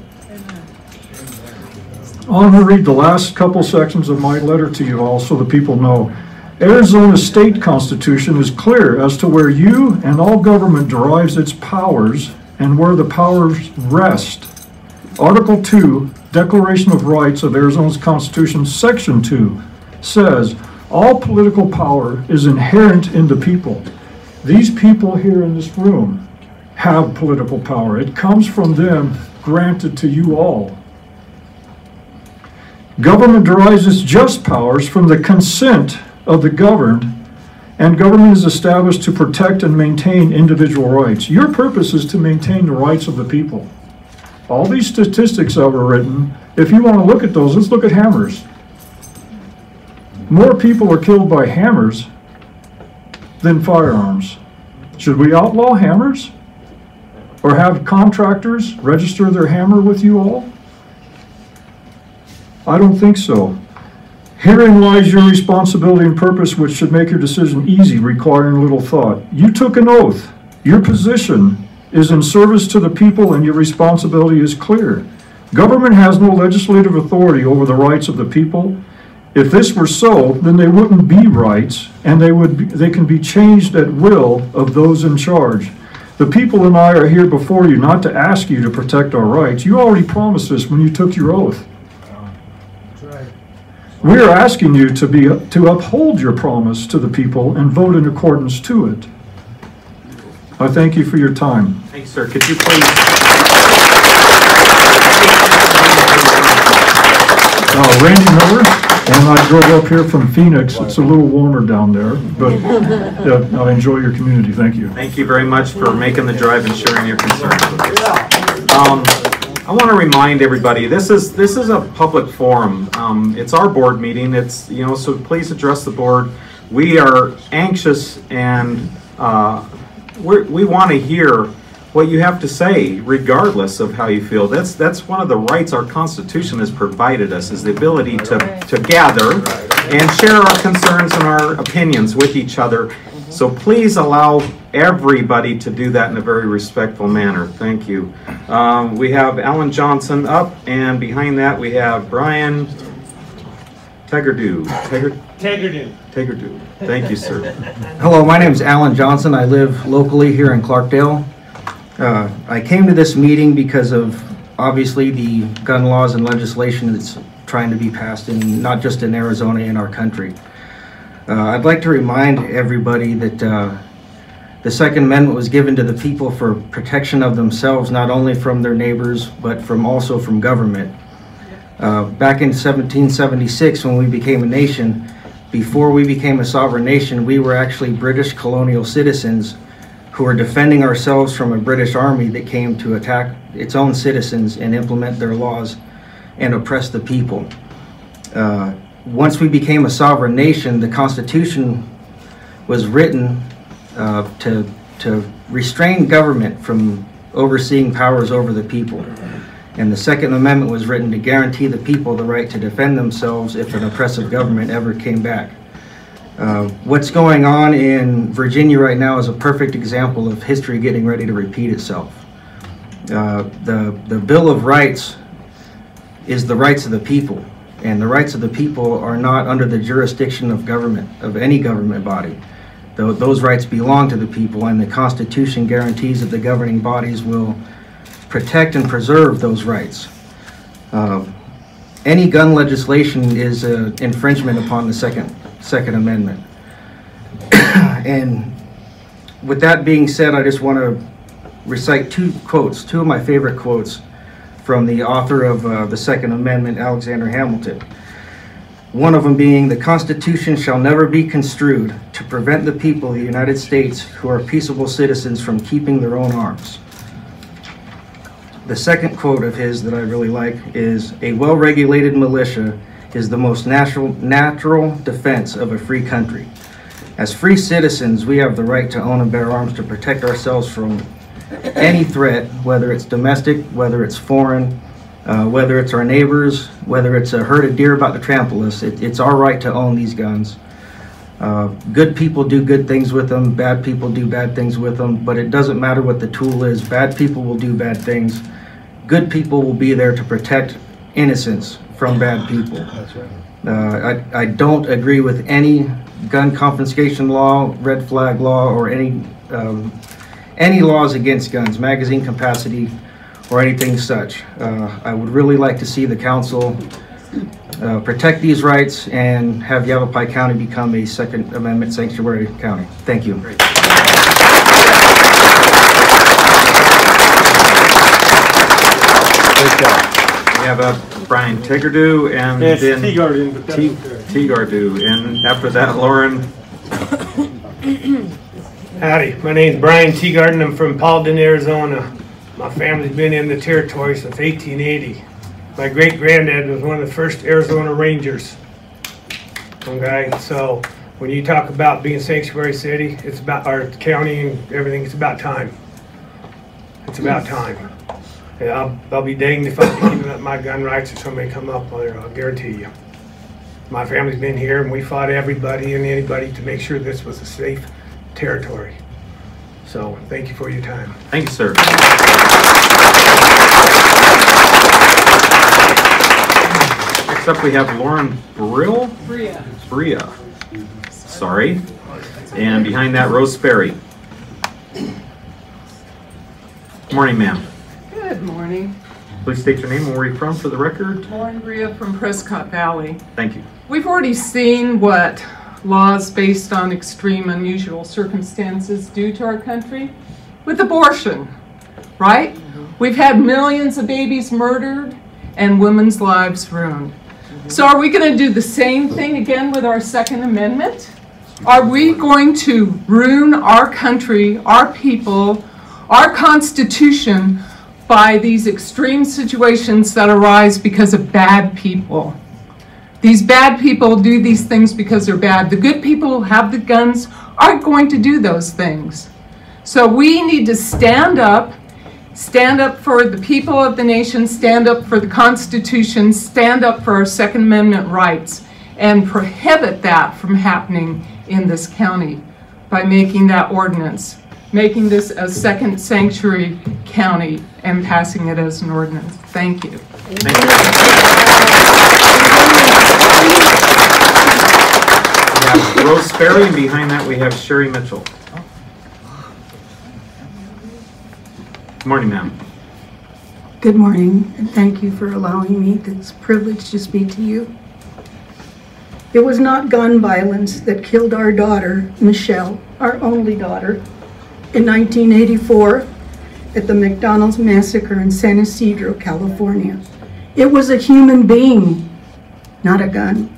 I'm going to read the last couple sections of my letter to you all so the people know. Arizona's state constitution is clear as to where you and all government derives its powers and where the powers rest. Article 2, Declaration of Rights of Arizona's Constitution, Section 2, says, all political power is inherent in the people. These people here in this room have political power. It comes from them granted to you all. Government derives its just powers from the consent of the governed, and government is established to protect and maintain individual rights. Your purpose is to maintain the rights of the people. All these statistics that were written, if you want to look at those, let's look at hammers. More people are killed by hammers than firearms. Should we outlaw hammers? Or have contractors register their hammer with you all? I don't think so. Herein lies your responsibility and purpose, which should make your decision easy, requiring little thought. You took an oath. Your position is in service to the people, and your responsibility is clear. Government has no legislative authority over the rights of the people. If this were so, then they wouldn't be rights, and they would be, they can be changed at will of those in charge. The people and I are here before you not to ask you to protect our rights. You already promised this when you took your oath. We are asking you to be, to uphold your promise to the people and vote in accordance to it. I thank you for your time. Thanks, sir. Could you please? Uh, Randy Miller, and I drove up here from Phoenix. It's a little warmer down there, but yeah, I enjoy your community. Thank you. Thank you very much for making the drive and sharing your concerns with us. Um, I want to remind everybody, this is, this is a public forum. Um, It's our board meeting, it's, you know, so please address the board. We are anxious and uh, we're, we want to hear what you have to say regardless of how you feel. That's, that's one of the rights our Constitution has provided us, is the ability to, to gather and share our concerns and our opinions with each other. So please allow everybody to do that in a very respectful manner. Thank you. Um, we have Alan Johnson up, and behind that we have Brian Tegerdu. Teger, Tegerdu. Tegerdu. Thank you, sir. Hello, my name is Alan Johnson. I live locally here in Clarkdale. Uh, I came to this meeting because of obviously the gun laws and legislation that's trying to be passed in not just in Arizona, in our country. Uh, I'd like to remind everybody that uh, the Second Amendment was given to the people for protection of themselves, not only from their neighbors, but from also from government. Uh, back in 1776, when we became a nation, before we became a sovereign nation, we were actually British colonial citizens who were defending ourselves from a British army that came to attack its own citizens and implement their laws and oppress the people. Uh, once we became a sovereign nation, the Constitution was written uh, to, to restrain government from overseeing powers over the people. And the Second Amendment was written to guarantee the people the right to defend themselves if an oppressive government ever came back. Uh, what's going on in Virginia right now is a perfect example of history getting ready to repeat itself. Uh, the, the Bill of Rights is the rights of the people, and the rights of the people are not under the jurisdiction of government, of any government body. Tho- Those rights belong to the people, and the Constitution guarantees that the governing bodies will protect and preserve those rights. Uh, Any gun legislation is an infringement upon the Second, Second Amendment. And with that being said, I just want to recite two quotes, two of my favorite quotes from the author of uh, the Second Amendment, Alexander Hamilton. One of them being, "The Constitution shall never be construed to prevent the people of the United States who are peaceable citizens from keeping their own arms." The second quote of his that I really like is, "A well-regulated militia is the most natural, natural defense of a free country. As free citizens, we have the right to own and bear arms to protect ourselves from any threat, whether it's domestic, whether it's foreign, uh, whether it's our neighbors, whether it's a herd of deer about to trample us. It, it's our right to own these guns. Uh, good people do good things with them, bad people do bad things with them, but it doesn't matter what the tool is. Bad people will do bad things. Good people will be there to protect innocence from bad people. That's Uh, I, I don't agree with any gun confiscation law, red flag law, or any, um, any laws against guns, magazine capacity, or anything such. Uh, I would really like to see the council uh, protect these rights and have Yavapai County become a Second Amendment sanctuary county. Thank you. Great job. We have uh, Brian Tigardoo and Yes, then... Teagardoo, but that's T- okay. Teagardoo, and after that, Lauren Howdy, my name's Brian Teagarden. I'm from Paulden, Arizona. My family's been in the territory since 1880. My great granddad was one of the first Arizona Rangers. Okay, so when you talk about being sanctuary city, it's about our county and everything. It's about time. It's about time. And I'll, I'll be danged if I'm giving up my gun rights if somebody come up on there. I'll guarantee you. My family's been here and we fought everybody and anybody to make sure this was a safe territory. So thank you for your time. Thank you, sir. Next up, we have Lauren Brill? Bria. Bria. Sorry. And behind that, Rose Sperry. Morning, ma'am. Good morning. Please state your name and where you're from for the record. Lauren Bria from Prescott Valley. Thank you. We've already seen what laws based on extreme unusual circumstances do to our country with abortion, right? Mm-hmm. We've had millions of babies murdered and women's lives ruined. Mm-hmm. So are we going to do the same thing again with our Second Amendment? Are we going to ruin our country, our people, our Constitution by these extreme situations that arise because of bad people? These bad people do these things because they're bad. The good people who have the guns aren't going to do those things. So we need to stand up, stand up for the people of the nation, stand up for the Constitution, stand up for our Second Amendment rights, and prohibit that from happening in this county by making that ordinance, making this a second sanctuary county and passing it as an ordinance. Thank you. We have Rose Sperry, and behind that, we have Sherry Mitchell. Good morning, ma'am. Good morning, and thank you for allowing me this privilege to speak to you. It was not gun violence that killed our daughter, Michelle, our only daughter, in 1984 at the McDonald's massacre in San Ysidro, California. It was a human being, not a gun.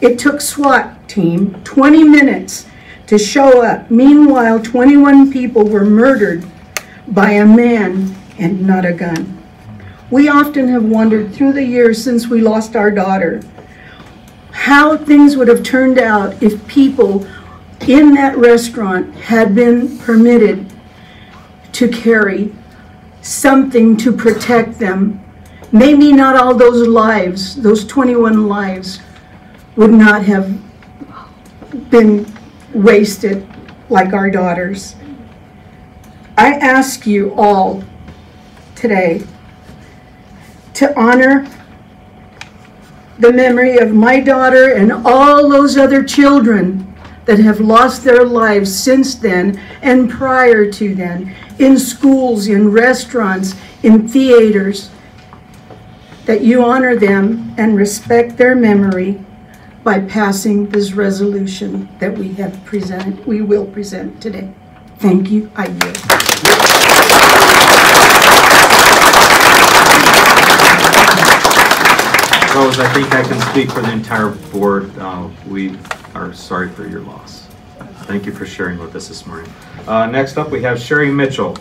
It took SWAT team 20 minutes to show up. Meanwhile, 21 people were murdered by a man and not a gun. We often have wondered through the years since we lost our daughter how things would have turned out if people in that restaurant had been permitted to carry something to protect them. Maybe not all those lives, those 21 lives, would not have been wasted like our daughters. I ask you all today to honor the memory of my daughter and all those other children that have lost their lives since then and prior to then, in schools, in restaurants, in theaters, that you honor them and respect their memory by passing this resolution that we have presented, we will present today. Thank you. I yield. Rose, I think I can speak for the entire board. Uh, We are sorry for your loss. Thank you for sharing with us this morning. Uh, Next up, we have Sherry Mitchell.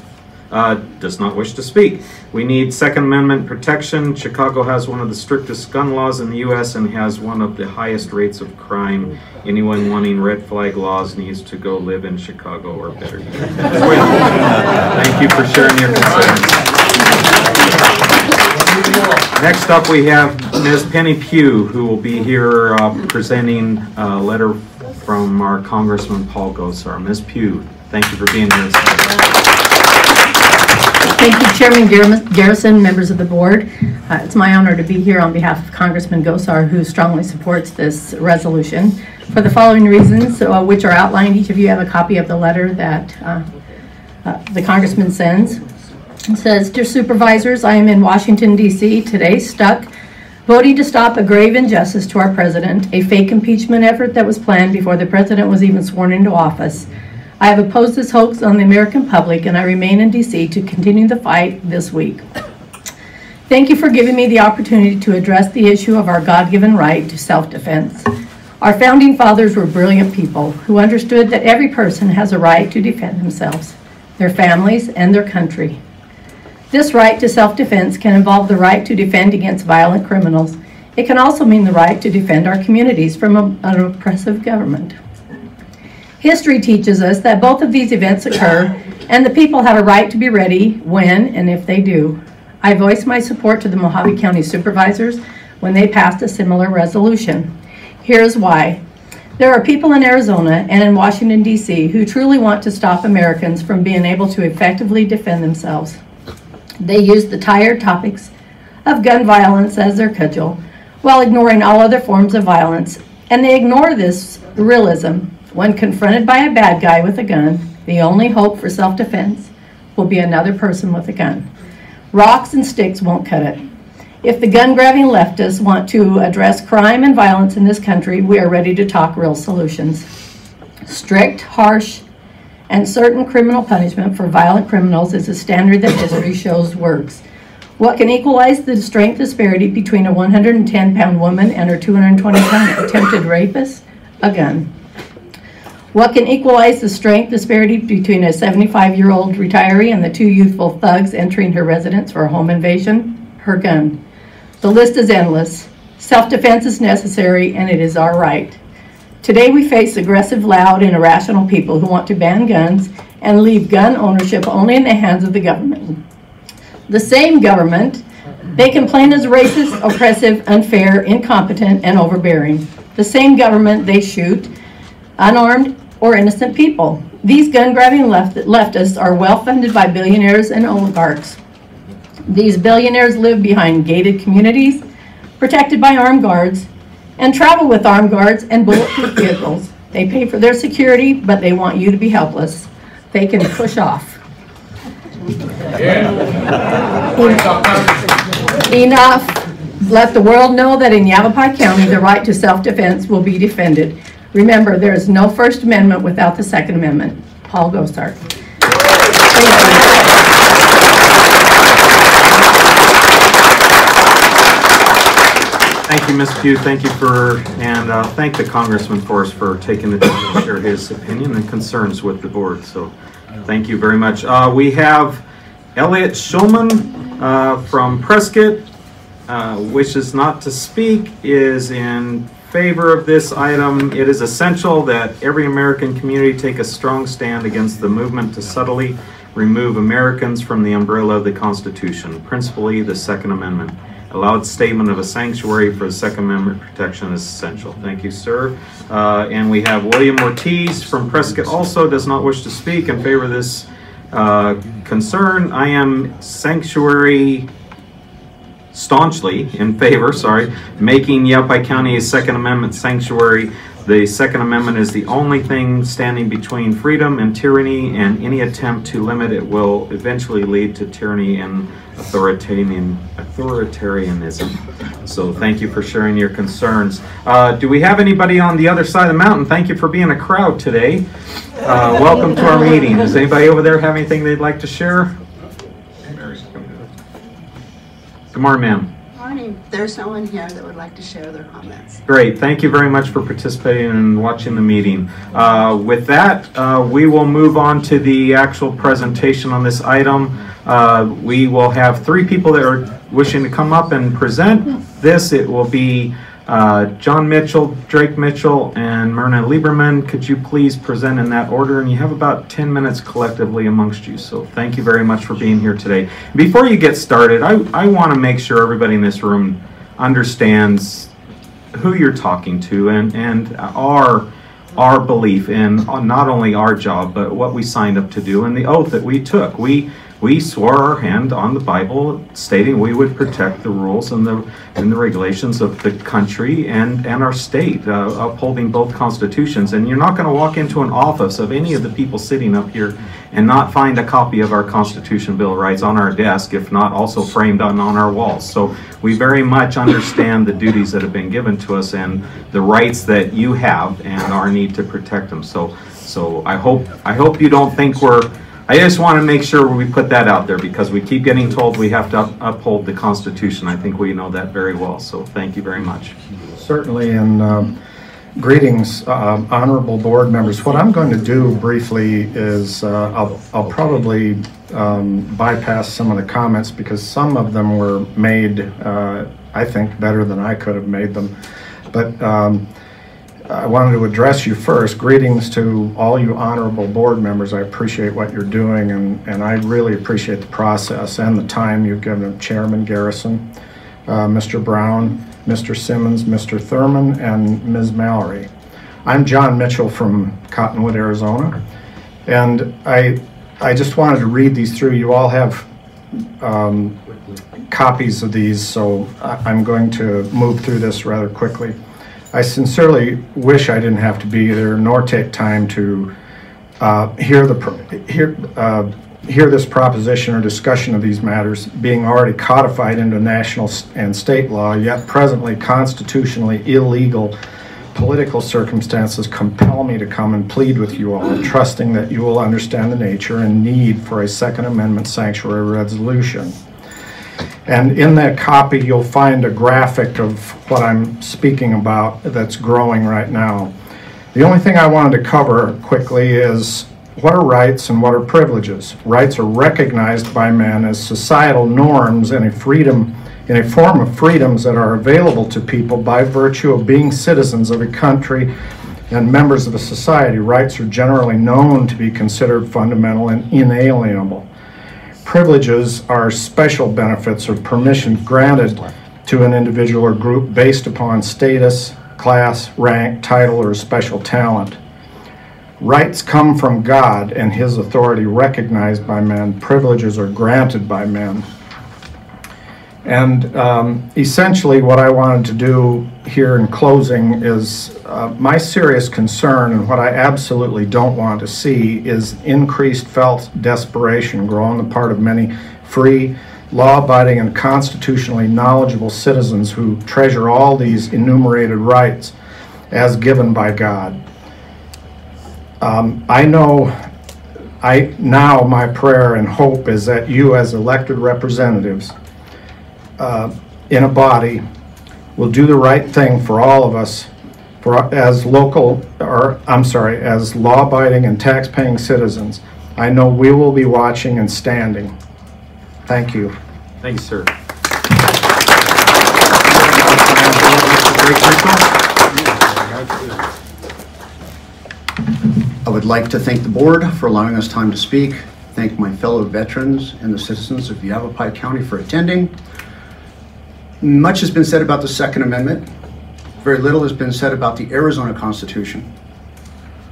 uh, Does not wish to speak. We need Second Amendment protection. Chicago has one of the strictest gun laws in the U.S. and has one of the highest rates of crime. Anyone wanting red flag laws needs to go live in Chicago or better. Thank you for sharing your concerns. Next up, we have Ms. Penny Pugh, who will be here uh, presenting a letter from our Congressman Paul Gosar. Ms. Pugh, thank you for being here. Thank you, Chairman Garrison, members of the board. Uh, It's my honor to be here on behalf of Congressman Gosar, who strongly supports this resolution. For the following reasons, uh, which are outlined, each of you have a copy of the letter that uh, uh, the congressman sends. It says, "Dear Supervisors, I am in Washington DC today, stuck, voting to stop a grave injustice to our president, a fake impeachment effort that was planned before the president was even sworn into office. I have opposed this hoax on the American public, and I remain in DC to continue the fight this week. Thank you for giving me the opportunity to address the issue of our God-given right to self-defense. Our founding fathers were brilliant people who understood that every person has a right to defend themselves, their families, and their country. This right to self-defense can involve the right to defend against violent criminals. It can also mean the right to defend our communities from a- an oppressive government. History teaches us that both of these events occur, and the people have a right to be ready when and if they do. I voiced my support to the Mohave County Supervisors when they passed a similar resolution. Here's why. There are people in Arizona and in Washington, D.C. who truly want to stop Americans from being able to effectively defend themselves. They use the tired topics of gun violence as their cudgel while ignoring all other forms of violence. And they ignore this realism. When confronted by a bad guy with a gun, the only hope for self-defense will be another person with a gun. Rocks and sticks won't cut it. If the gun-grabbing leftists want to address crime and violence in this country, we are ready to talk real solutions. Strict, harsh, and certain criminal punishment for violent criminals is a standard that history shows works. What can equalize the strength disparity between a 110-pound woman and her 220-pound attempted rapist? A gun. What can equalize the strength disparity between a 75-year-old retiree and the two youthful thugs entering her residence for a home invasion? Her gun. The list is endless. Self-defense is necessary, and it is our right. Today, we face aggressive, loud, and irrational people who want to ban guns and leave gun ownership only in the hands of the government. The same government they complain is racist, oppressive, unfair, incompetent, and overbearing. The same government they shoot unarmed or innocent people. These gun-grabbing left leftists are well-funded by billionaires and oligarchs. These billionaires live behind gated communities, protected by armed guards, and travel with armed guards and bulletproof vehicles. They pay for their security, but they want you to be helpless. They can push off. Enough. Let the world know that in Yavapai County, the right to self-defense will be defended. Remember, there is no First Amendment without the Second Amendment. Paul Gosar. Thank you, Ms. Pugh. Thank you for, and uh, thank the Congressman for us for taking the time to share his opinion and concerns with the board. So thank you very much. Uh, We have Elliot Schulman uh, from Prescott, uh, wishes not to speak, is in favor of this item. It is essential that every American community take a strong stand against the movement to subtly remove Americans from the umbrella of the Constitution, principally the Second Amendment. A loud statement of a sanctuary for the Second Amendment protection is essential. Thank you, sir. Uh, And we have William Ortiz from Prescott also does not wish to speak in favor of this uh, concern. I am sanctuary staunchly in favor, sorry, making Yavapai County a Second Amendment sanctuary. The Second Amendment is the only thing standing between freedom and tyranny, and any attempt to limit it will eventually lead to tyranny and authoritarian, authoritarianism. So thank you for sharing your concerns. Uh, do we have anybody on the other side of the mountain? Thank you for being a crowd today. Uh, welcome to our meeting. Does anybody over there have anything they'd like to share? Good morning, ma'am. There's no one here that would like to share their comments. Great. Thank you very much for participating and watching the meeting. Uh, with that, uh, we will move on to the actual presentation on this item. Uh, we will have three people that are wishing to come up and present this. It will be uh, John Mitchell, Drake Mitchell, and Myrna Lieberman. Could you please present in that order? And you have about 10 minutes collectively amongst you. So thank you very much for being here today. Before you get started, I, I want to make sure everybody in this room understands who you're talking to and, and our our belief in not only our job but what we signed up to do and the oath that we took. We we swore our hand on the Bible stating we would protect the rules and the and the regulations of the country and and our state, uh, upholding both constitutions. And you're not going to walk into an office of any of the people sitting up here and not find a copy of our Constitution Bill of Rights on our desk, if not also framed on, on our walls. So we very much understand the duties that have been given to us and the rights that you have and our need to protect them. So so I hope I hope you don't think we're I just want to make sure we put that out there because we keep getting told we have to up- uphold the Constitution. I think we know that very well, so thank you very much. Certainly, and um, greetings, uh, honorable board members. What I'm going to do briefly is uh, I'll, I'll probably um, bypass some of the comments because some of them were made, uh, I think, better than I could have made them. But um, I wanted to address you first. Greetings to all you honorable board members. I appreciate what you're doing, and, and I really appreciate the process and the time you've given Chairman Garrison, uh, Mr. Brown, Mr. Simmons, Mr. Thurman, and Ms. Mallory. I'm John Mitchell from Cottonwood, Arizona, and I, I just wanted to read these through. You all have um, copies of these, so I, I'm going to move through this rather quickly. I sincerely wish I didn't have to be there nor take time to uh, hear the hear uh, hear this proposition or discussion of these matters being already codified into national and state law, yet presently constitutionally illegal political circumstances compel me to come and plead with you all, trusting that you will understand the nature and need for a Second Amendment sanctuary resolution. And in that copy, you'll find a graphic of what I'm speaking about that's growing right now. The only thing I wanted to cover quickly is what are rights and what are privileges? Rights are recognized by men as societal norms and a freedom in a form of freedoms that are available to people by virtue of being citizens of a country and members of a society. Rights are generally known to be considered fundamental and inalienable privileges are special benefits or permission granted to an individual or group based upon status, class, rank, title, or special talent. Rights come from God and His authority recognized by men. Privileges are granted by men. And um, essentially, what I wanted to do here in closing is uh, my serious concern and what I absolutely don't want to see is increased felt desperation grow on the part of many free, law abiding, and constitutionally knowledgeable citizens who treasure all these enumerated rights as given by God. Um, I know I now my prayer and hope is that you as elected representatives uh, in a body will do the right thing for all of us for as local or I'm sorry as law-abiding and tax-paying citizens I know we will be watching and standing thank you Thanks, sir. I would like to thank the board for allowing us time to speak. Thank my fellow veterans and the citizens of Yavapai County for attending. Much has been said about the Second Amendment. Very little has been said about the Arizona Constitution.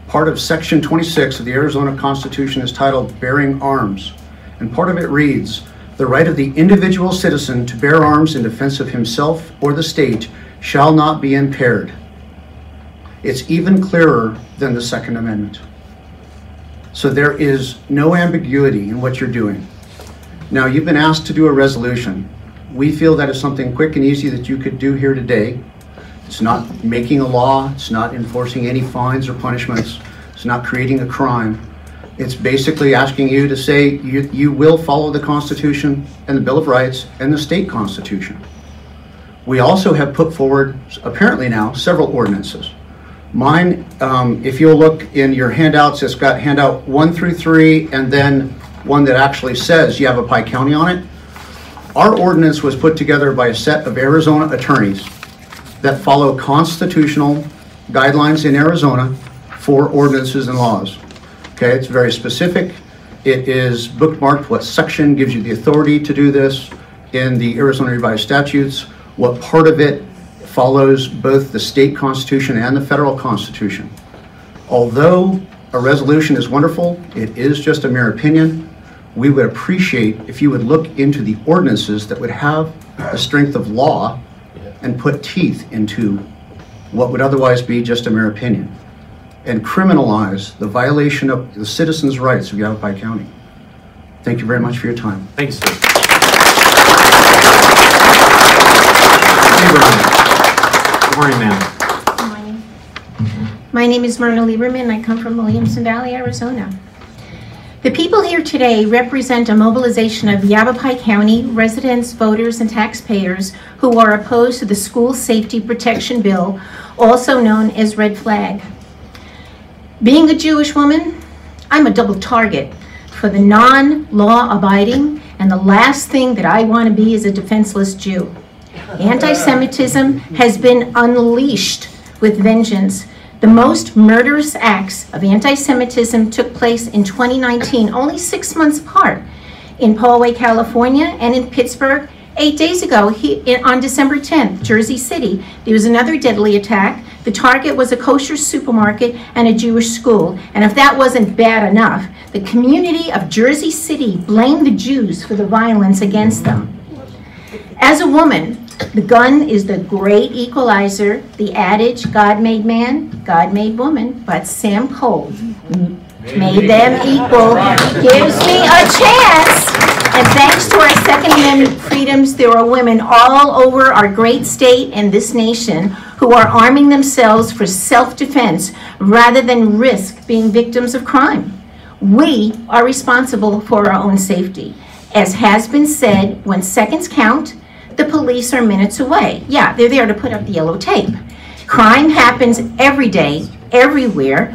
Part of Section 26 of the Arizona Constitution is titled Bearing Arms, and part of it reads, "The right of the individual citizen to bear arms in defense of himself or the state shall not be impaired." It's even clearer than the Second Amendment. So there is no ambiguity in what you're doing. Now, you've been asked to do a resolution. We feel that is something quick and easy that you could do here today. It's not making a law, it's not enforcing any fines or punishments, it's not creating a crime. It's basically asking you to say you, you will follow the Constitution and the Bill of Rights and the state constitution. We also have put forward, apparently now, several ordinances. Mine, um, if you'll look in your handouts, it's got handout one through three, and then one that actually says Yavapai County on it. Our ordinance was put together by a set of Arizona attorneys that follow constitutional guidelines in Arizona for ordinances and laws. Okay, it's very specific. It is bookmarked what section gives you the authority to do this in the Arizona Revised Statutes, what part of it follows both the state constitution and the federal constitution. Although a resolution is wonderful, it is just a mere opinion. We would appreciate if you would look into the ordinances that would have the strength of law and put teeth into what would otherwise be just a mere opinion and criminalize the violation of the citizens' rights of Yavapai County. Thank you very much for your time. Thanks, sir. Good morning, ma'am. Good morning. My name is Myrna Lieberman. I come from Williamson Valley, Arizona. The people here today represent a mobilization of Yavapai County residents, voters, and taxpayers who are opposed to the School Safety Protection Bill, also known as Red Flag. Being a Jewish woman, I'm a double target for the non-law abiding, and the last thing that I want to be is a defenseless Jew. Anti-Semitism has been unleashed with vengeance. The most murderous acts of anti-Semitism took place in 2019, only six months apart, in Poway, California, and in Pittsburgh. Eight days ago, he, on December 10th, Jersey City, there was another deadly attack. The target was a kosher supermarket and a Jewish school. And if that wasn't bad enough, the community of Jersey City blamed the Jews for the violence against them. As a woman, the gun is the great equalizer, the adage, God made man, God made woman, but Sam Colt made them equal, gives me a chance. And thanks to our Second Amendment freedoms, there are women all over our great state and this nation who are arming themselves for self-defense rather than risk being victims of crime. We are responsible for our own safety. As has been said, when seconds count, the police are minutes away. Yeah, they're there to put up the yellow tape. Crime happens every day, everywhere.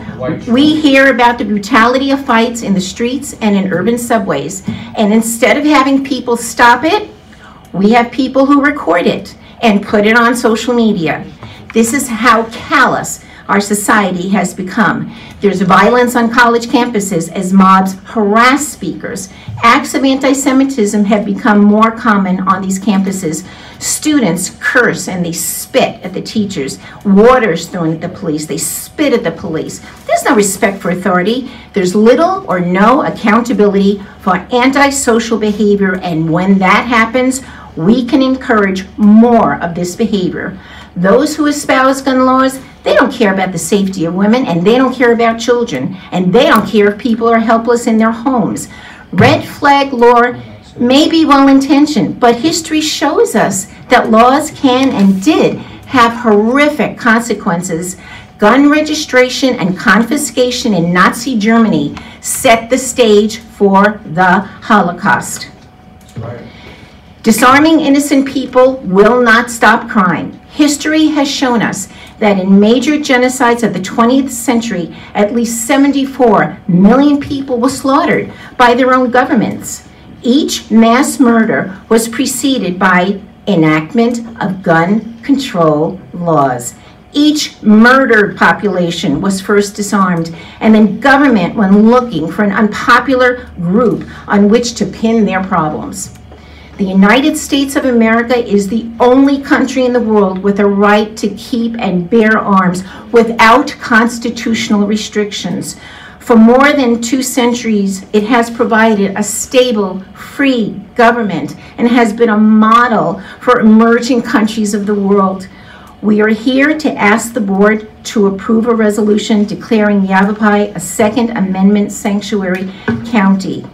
We hear about the brutality of fights in the streets and in urban subways. And instead of having people stop it, we have people who record it and put it on social media. This is how callous our society has become. There's violence on college campuses as mobs harass speakers. Acts of anti-Semitism have become more common on these campuses. Students curse and they spit at the teachers. Water is thrown at the police. They spit at the police. There's no respect for authority. There's little or no accountability for antisocial behavior. And when that happens, we can encourage more of this behavior. Those who espouse gun laws, they don't care about the safety of women and they don't care about children and they don't care if people are helpless in their homes. Red flag law may be well intentioned, but history shows us that laws can and did have horrific consequences. Gun registration and confiscation in Nazi Germany set the stage for the Holocaust. Disarming innocent people will not stop crime. History has shown us that in major genocides of the 20th century, at least 74 million people were slaughtered by their own governments. Each mass murder was preceded by enactment of gun control laws. Each murdered population was first disarmed, and then government when looking for an unpopular group on which to pin their problems. The United States of America is the only country in the world with a right to keep and bear arms without constitutional restrictions. For more than two centuries, it has provided a stable, free government and has been a model for emerging countries of the world. We are here to ask the board to approve a resolution declaring Yavapai a Second Amendment sanctuary county.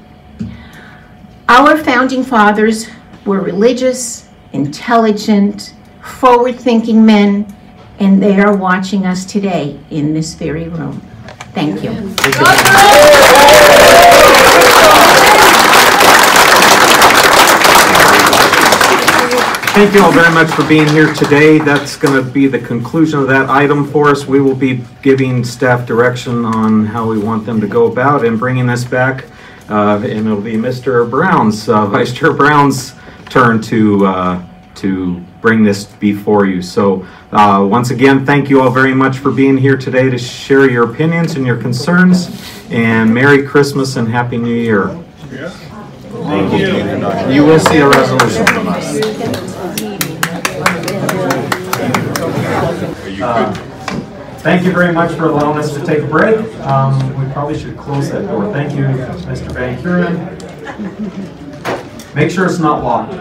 Our founding fathers were religious, intelligent, forward-thinking men, and they are watching us today in this very room. Thank you. Thank you all very much for being here today. That's going to be the conclusion of that item for us. We will be giving staff direction on how we want them to go about and bringing this back. Uh, And it'll be Mr. Brown's, uh, Vice Chair Brown's turn to, uh, to bring this before you. So uh, once again, thank you all very much for being here today to share your opinions and your concerns. And Merry Christmas and Happy New Year. Thank you. You will see a resolution from us. Uh, Thank you very much for allowing us to take a break. Um, We probably should close that door. Thank you, Mr. Van Kuren. Make sure it's not locked.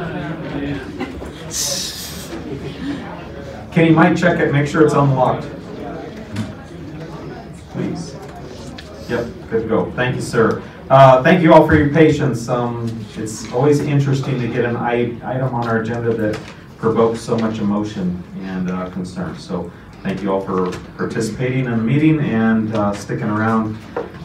Kenny, might check it, make sure it's unlocked. Please. Yep, good to go. Thank you, sir. Uh, Thank you all for your patience. Um, It's always interesting to get an item on our agenda that provokes so much emotion and uh, concern. So thank you all for participating in the meeting and uh, sticking around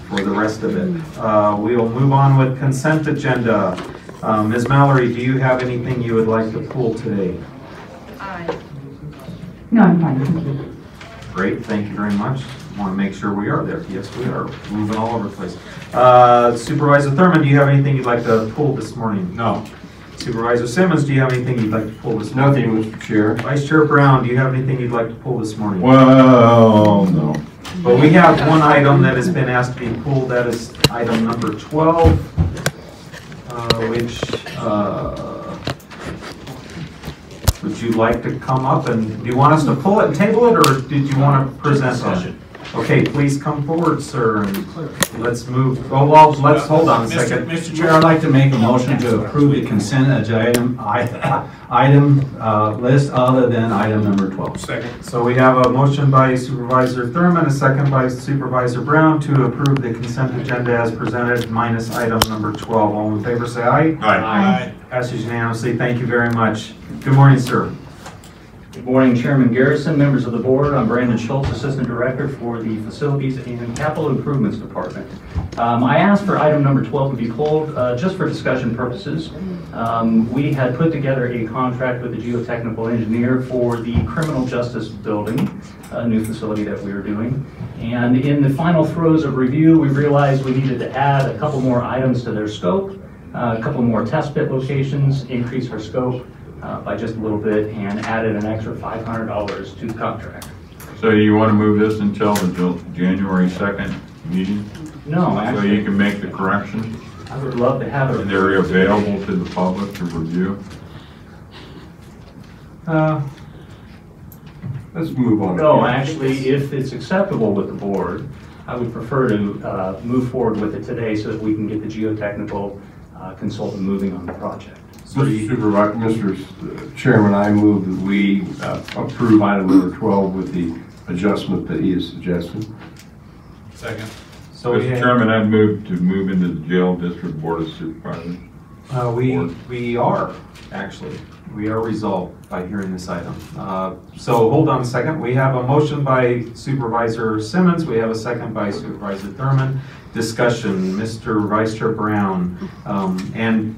for the rest of it. Uh, We'll move on with consent agenda. Uh, Ms. Mallory, do you have anything you would like to pull today? No, I'm fine, thank you. Great, thank you very much. Want to make sure we are there. Yes, we are. Moving all over the place. Uh, Supervisor Thurman, do you have anything you'd like to pull this morning? No. Supervisor Simmons, do you have anything you'd like to pull this morning? Nothing, Mr. Chair. Vice Chair Brown, do you have anything you'd like to pull this morning? Well, no. But we have one item that has been asked to be pulled. That is item number 12, uh, which, uh, would you like to come up and, do you want us to pull it and table it, or did you want to present it? Okay, please come forward, sir, and let's move, oh, well, let's, hold on a second. Mr. Chair, I'd like to make a motion to approve the consent agenda i- item uh, list other than item number 12. Second. So we have a motion by Supervisor Thurman, a second by Supervisor Brown to approve the consent agenda as presented minus item number 12. All in favor, say aye. Aye. Passes unanimously. Thank you very much. Good morning, sir. Good morning, Chairman Garrison, members of the board. I'm Brandon Schultz, Assistant Director for the Facilities and Capital Improvements Department. Um, I asked for item number 12 to be pulled uh, just for discussion purposes. Um, We had put together a contract with the geotechnical engineer for the criminal justice building, a new facility that we are doing. And in the final throes of review, we realized we needed to add a couple more items to their scope, uh, a couple more test pit locations, increase our scope uh, by just a little bit, and added an extra $500 to the contract. So you want to move this until the January 2nd meeting? No, So you can make the correction? I would love to have it. And they're available to the public to review? Uh, Let's move on. No, actually, if it's acceptable with the board, I would prefer to uh, move forward with it today so that we can get the geotechnical uh, consultant moving on the project. Mr. Supervisor, Mr. Chairman, I move that we uh, approve item number 12 with the adjustment that he is suggesting. Second. So Mr. have- Chairman, I'd move to move into the jail district board of supervisors. Uh, We, we are, actually. We are resolved by hearing this item. Uh, So hold on a second. We have a motion by Supervisor Simmons. We have a second by Supervisor Thurman. Discussion, Mr. Vice Chair Brown. um, And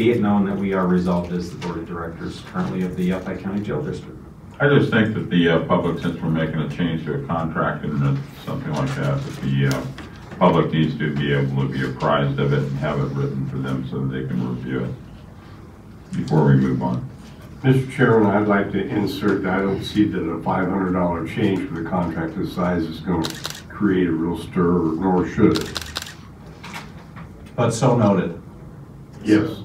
be it known that we are resolved as the Board of Directors currently of the Yavapai County Jail District. I just think that the uh, public, since we're making a change to a contract and something like that, that the uh, public needs to be able to be apprised of it and have it written for them so that they can review it before we move on. Mr. Chairman, I'd like to insert, that I don't see that a $500 change for the contract this size is going to create a real stir, nor should it. But so noted. Yes.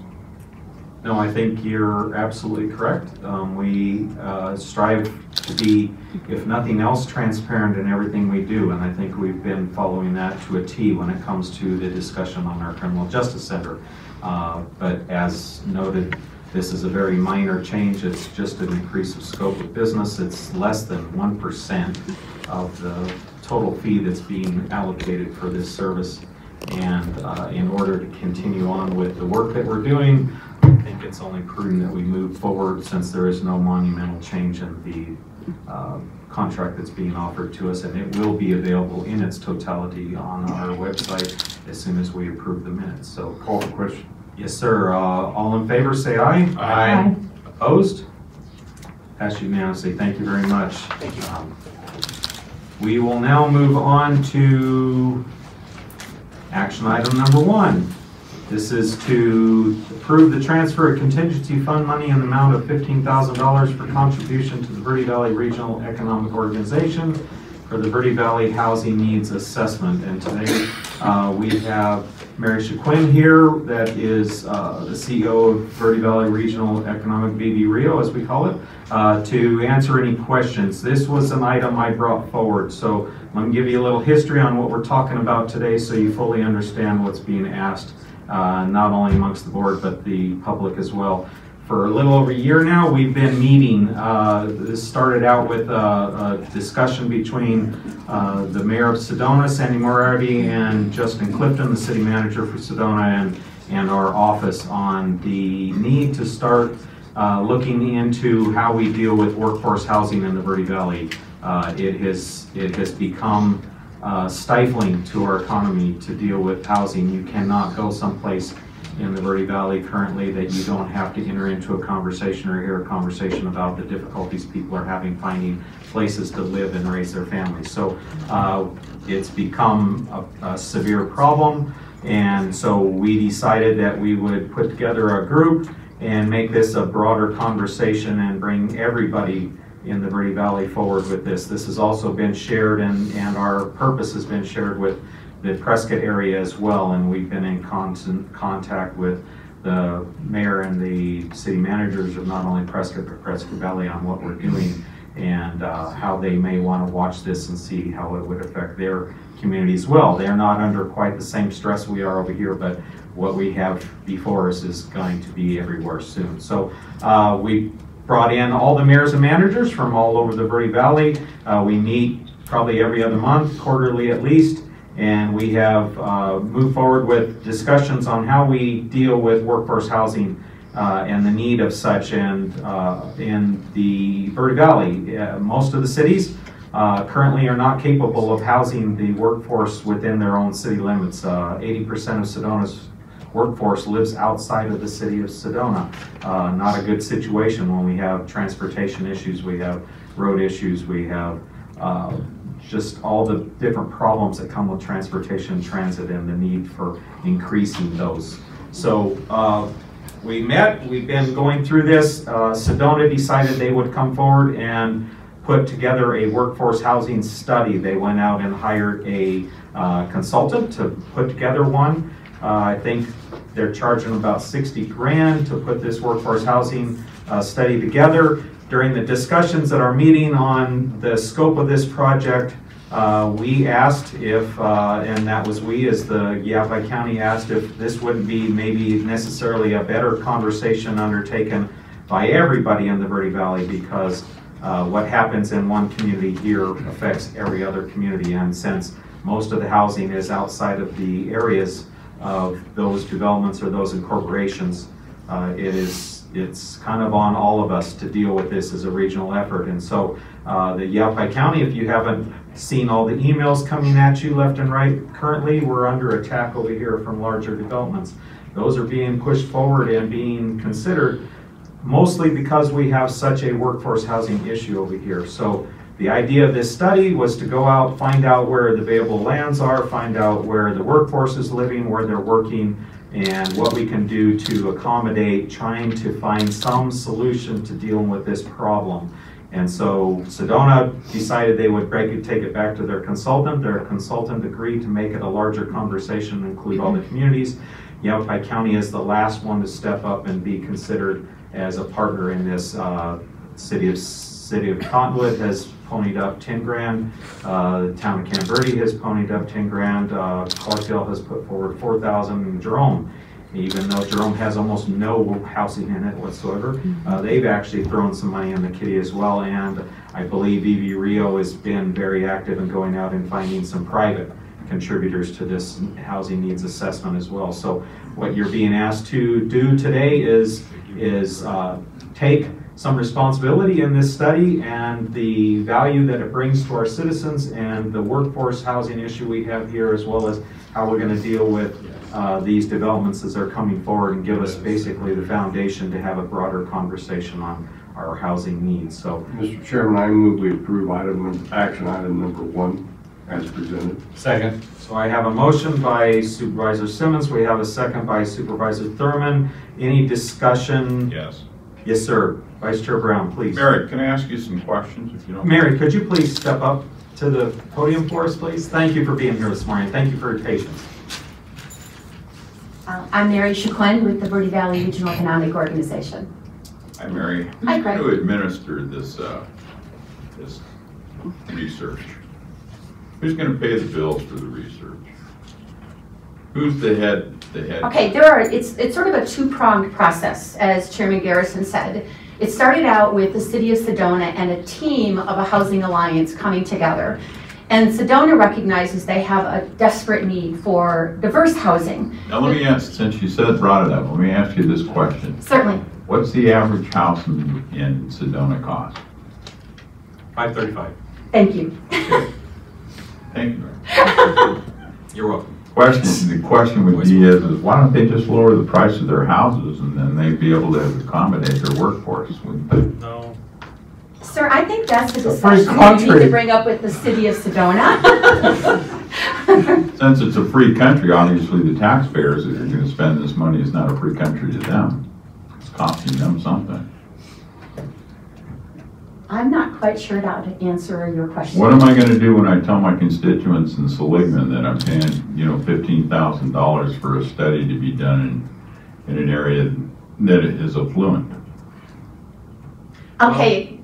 No, I think you're absolutely correct. Um, We uh, strive to be, if nothing else, transparent in everything we do, and I think we've been following that to a T when it comes to the discussion on our criminal justice center. Uh, But as noted This is a very minor change. It's just an increase of scope of business. It's less than 1% of the total fee that's being allocated for this service. And uh, in order to continue on with the work that we're doing, think it's only prudent that we move forward since there is no monumental change in the uh, contract that's being offered to us. And it will be available in its totality on our website as soon as we approve the minutes. So Call for question. Yes, sir. Uh, All in favor, say aye. Aye. Opposed? Passed unanimously. Thank you very much. Thank you. We will now move on to action item number one. This is to approve the transfer of contingency fund money in the amount of $15,000 for contribution to the Verde Valley Regional Economic Organization for the Verde Valley Housing Needs Assessment. And today, uh, we have Mary Chicoine here, that is uh, the CEO of Verde Valley Regional Economic VVREO, as we call it, uh, to answer any questions. This was an item I brought forward, so let me give you a little history on what we're talking about today so you fully understand what's being asked, uh, not only amongst the board, but the public as well for a little over a year now. We've been meeting. Uh, this started out with a, a discussion between uh, the mayor of Sedona, Sandy Moriarty, and Justin Clifton, the city manager for Sedona, and, and our office on the need to start uh, looking into how we deal with workforce housing in the Verde Valley. Uh, it has it has become uh, stifling to our economy to deal with housing. You cannot go someplace in the Verde Valley currently that you don't have to enter into a conversation or hear a conversation about the difficulties people are having finding places to live and raise their families. So uh, it's become a, a severe problem. And so we decided that we would put together a group and make this a broader conversation and bring everybody in the Verde Valley forward with this. This has also been shared and, and our purpose has been shared with the Prescott area as well, and we've been in constant contact with the mayor and the city managers of not only Prescott but Prescott Valley on what we're doing and uh, how they may want to watch this and see how it would affect their community as well. They're not under quite the same stress we are over here, but what we have before us is going to be everywhere soon. So uh, we brought in all the mayors and managers from all over the Verde Valley. Uh, we meet probably every other month, quarterly at least, and we have uh, moved forward with discussions on how we deal with workforce housing uh, and the need of such. And uh, in the Verde Valley, uh, most of the cities uh, currently are not capable of housing the workforce within their own city limits. 80% of Sedona's workforce lives outside of the city of Sedona. Uh, not a good situation when we have transportation issues, we have road issues, we have uh, just all the different problems that come with transportation transit and the need for increasing those. So uh, we met, we've been going through this. Uh, Sedona decided they would come forward and put together a workforce housing study. They went out and hired a uh, consultant to put together one. Uh, I think they're charging about 60 grand to put this workforce housing uh, study together. During the discussions at our meeting on the scope of this project, uh, we asked if, uh, and that was we as the Yavapai County asked if this wouldn't be maybe necessarily a better conversation undertaken by everybody in the Verde Valley because uh, what happens in one community here affects every other community. And since most of the housing is outside of the areas of those developments or those incorporations, uh, it is it's kind of on all of us to deal with this as a regional effort. And so uh, the Yavapai County, if you haven't seen all the emails coming at you left and right, currently we're under attack over here from larger developments. Those are being pushed forward and being considered mostly because we have such a workforce housing issue over here. So the idea of this study was to go out, find out where the available lands are, find out where the workforce is living, where they're working, and what we can do to accommodate trying to find some solution to dealing with this problem. And so Sedona decided they would break it, take it back to their consultant. Their consultant agreed to make it a larger conversation, include all the communities. Yavapai County is the last one to step up and be considered as a partner in this. Uh, city of City of Cottonwood has ponied up 10 grand. Uh, the town of Camp Verde has ponied up 10 grand. Uh, Clarkdale has put forward 4,000. Jerome even though Jerome has almost no housing in it whatsoever. Uh, They've actually thrown some money in the kitty as well, and I believe VVREO has been very active in going out and finding some private contributors to this housing needs assessment as well. So what you're being asked to do today is, is uh, take some responsibility in this study and the value that it brings to our citizens and the workforce housing issue we have here, as well as how we're gonna deal with uh, these developments as they're coming forward and give us basically the foundation to have a broader conversation on our housing needs. So Mr. Chairman, I move we approve item, num- action item number one as presented. Second. So I have a motion by Supervisor Simmons, we have a second by Supervisor Thurman. Any discussion? Yes. Yes, sir. Vice Chair Brown, please. Mary, can I ask you some questions if you don't? Mary, could you please step up to the podium for us, please? Thank you for being here this morning. Thank you for your patience. Uh, I'm Mary Chicoine with the Verde Valley Regional Economic Organization. Hi, Mary. Hi, Who's Craig. going to administer this, uh, this research? Who's going to pay the bills for the research? Who's the head, the head? Okay, there are, it's, it's sort of a two-pronged process, as Chairman Garrison said. It started out with the city of Sedona and a team of a housing alliance coming together. And Sedona recognizes they have a desperate need for diverse housing. Now, let me ask, since you said, brought it up, let me ask you this question. Certainly. What's the average house in, in Sedona cost? Five thirty-five. Thank you. Thank you, Mary. You're welcome. Question, the question would be is, is why don't they just lower the price of their houses and then they'd be able to accommodate their workforce? wouldn't they? No. Sir, I think that's the It's a discussion you need to bring up with the city of Sedona. Since it's a free country, obviously the taxpayers that are gonna spend this money is not a free country to them. It's costing them something. I'm not quite sure how to answer your question. What am I gonna do when I tell my constituents in Seligman that I'm paying, you know, fifteen thousand dollars for a study to be done in, in an area that is affluent? Okay,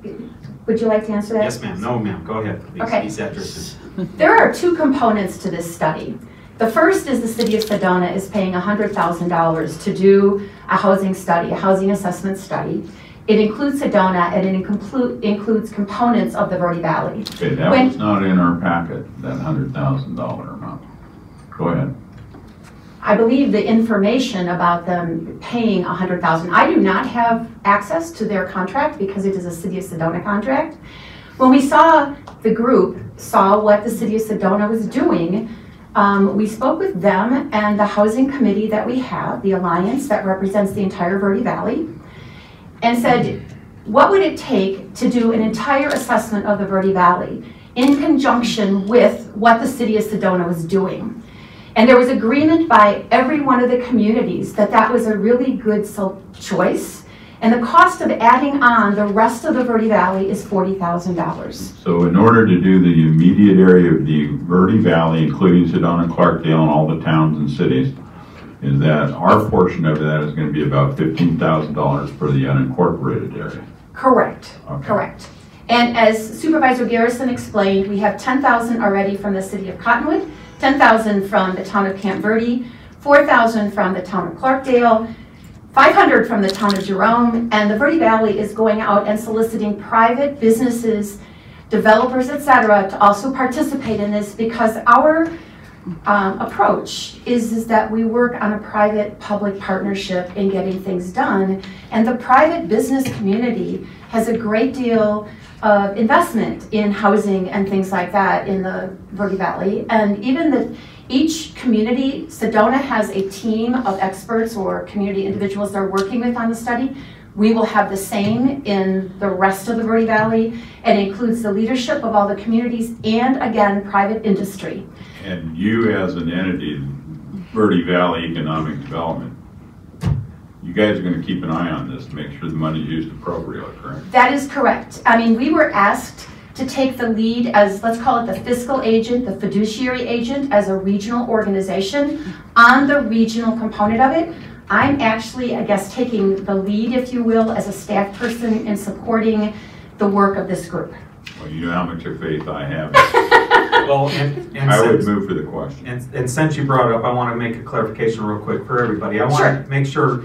would you like to answer that? Yes, ma'am. No, ma'am. Go ahead. please. Okay. He's interested. There are two components to this study. The first is the city of Sedona is paying $100,000 to do a housing study, a housing assessment study. It includes Sedona and it include, includes components of the Verde Valley. Okay, that When- was not in our packet, that hundred thousand dollar amount. Go ahead. I believe the information about them paying a hundred thousand, I do not have access to their contract because it is a City of Sedona contract. When we saw, the group saw what the City of Sedona was doing, um, we spoke with them and the housing committee that we have, the alliance that represents the entire Verde Valley, and said, what would it take to do an entire assessment of the Verde Valley in conjunction with what the City of Sedona was doing? And there was agreement by every one of the communities that that was a really good choice. And the cost of adding on the rest of the Verde Valley is $40,000. So in order to do the immediate area of the Verde Valley, including Sedona, Clarkdale, and all the towns and cities, is that our portion of that is gonna be about fifteen thousand dollars for the unincorporated area. Correct, correct. And as Supervisor Garrison explained, we have 10,000 already from the city of Cottonwood, 10,000 from the town of Camp Verde, 4,000 from the town of Clarkdale, 500 from the town of Jerome, and the Verde Valley is going out and soliciting private businesses, developers, etc., to also participate in this because our um, approach is, is that we work on a private-public partnership in getting things done. And the private business community has a great deal of investment in housing and things like that in the Verde Valley. And even the, each community, Sedona has a team of experts or community individuals they're working with on the study. We will have the same in the rest of the Verde Valley. It includes the leadership of all the communities and, again, private industry. And you as an entity, Verde Valley Economic Development, you guys are gonna keep an eye on this to make sure the money is used appropriately, correct? That is correct. I mean, we were asked to take the lead as, let's call it the fiscal agent, the fiduciary agent, as a regional organization on the regional component of it. I'm actually, I guess, taking the lead, if you will, as a staff person in supporting the work of this group. Well, you know how much of faith I have Well, and, and I would since- move for the question. And, and since you brought it up, I want to make a clarification real quick for everybody. I want Sure. to make sure,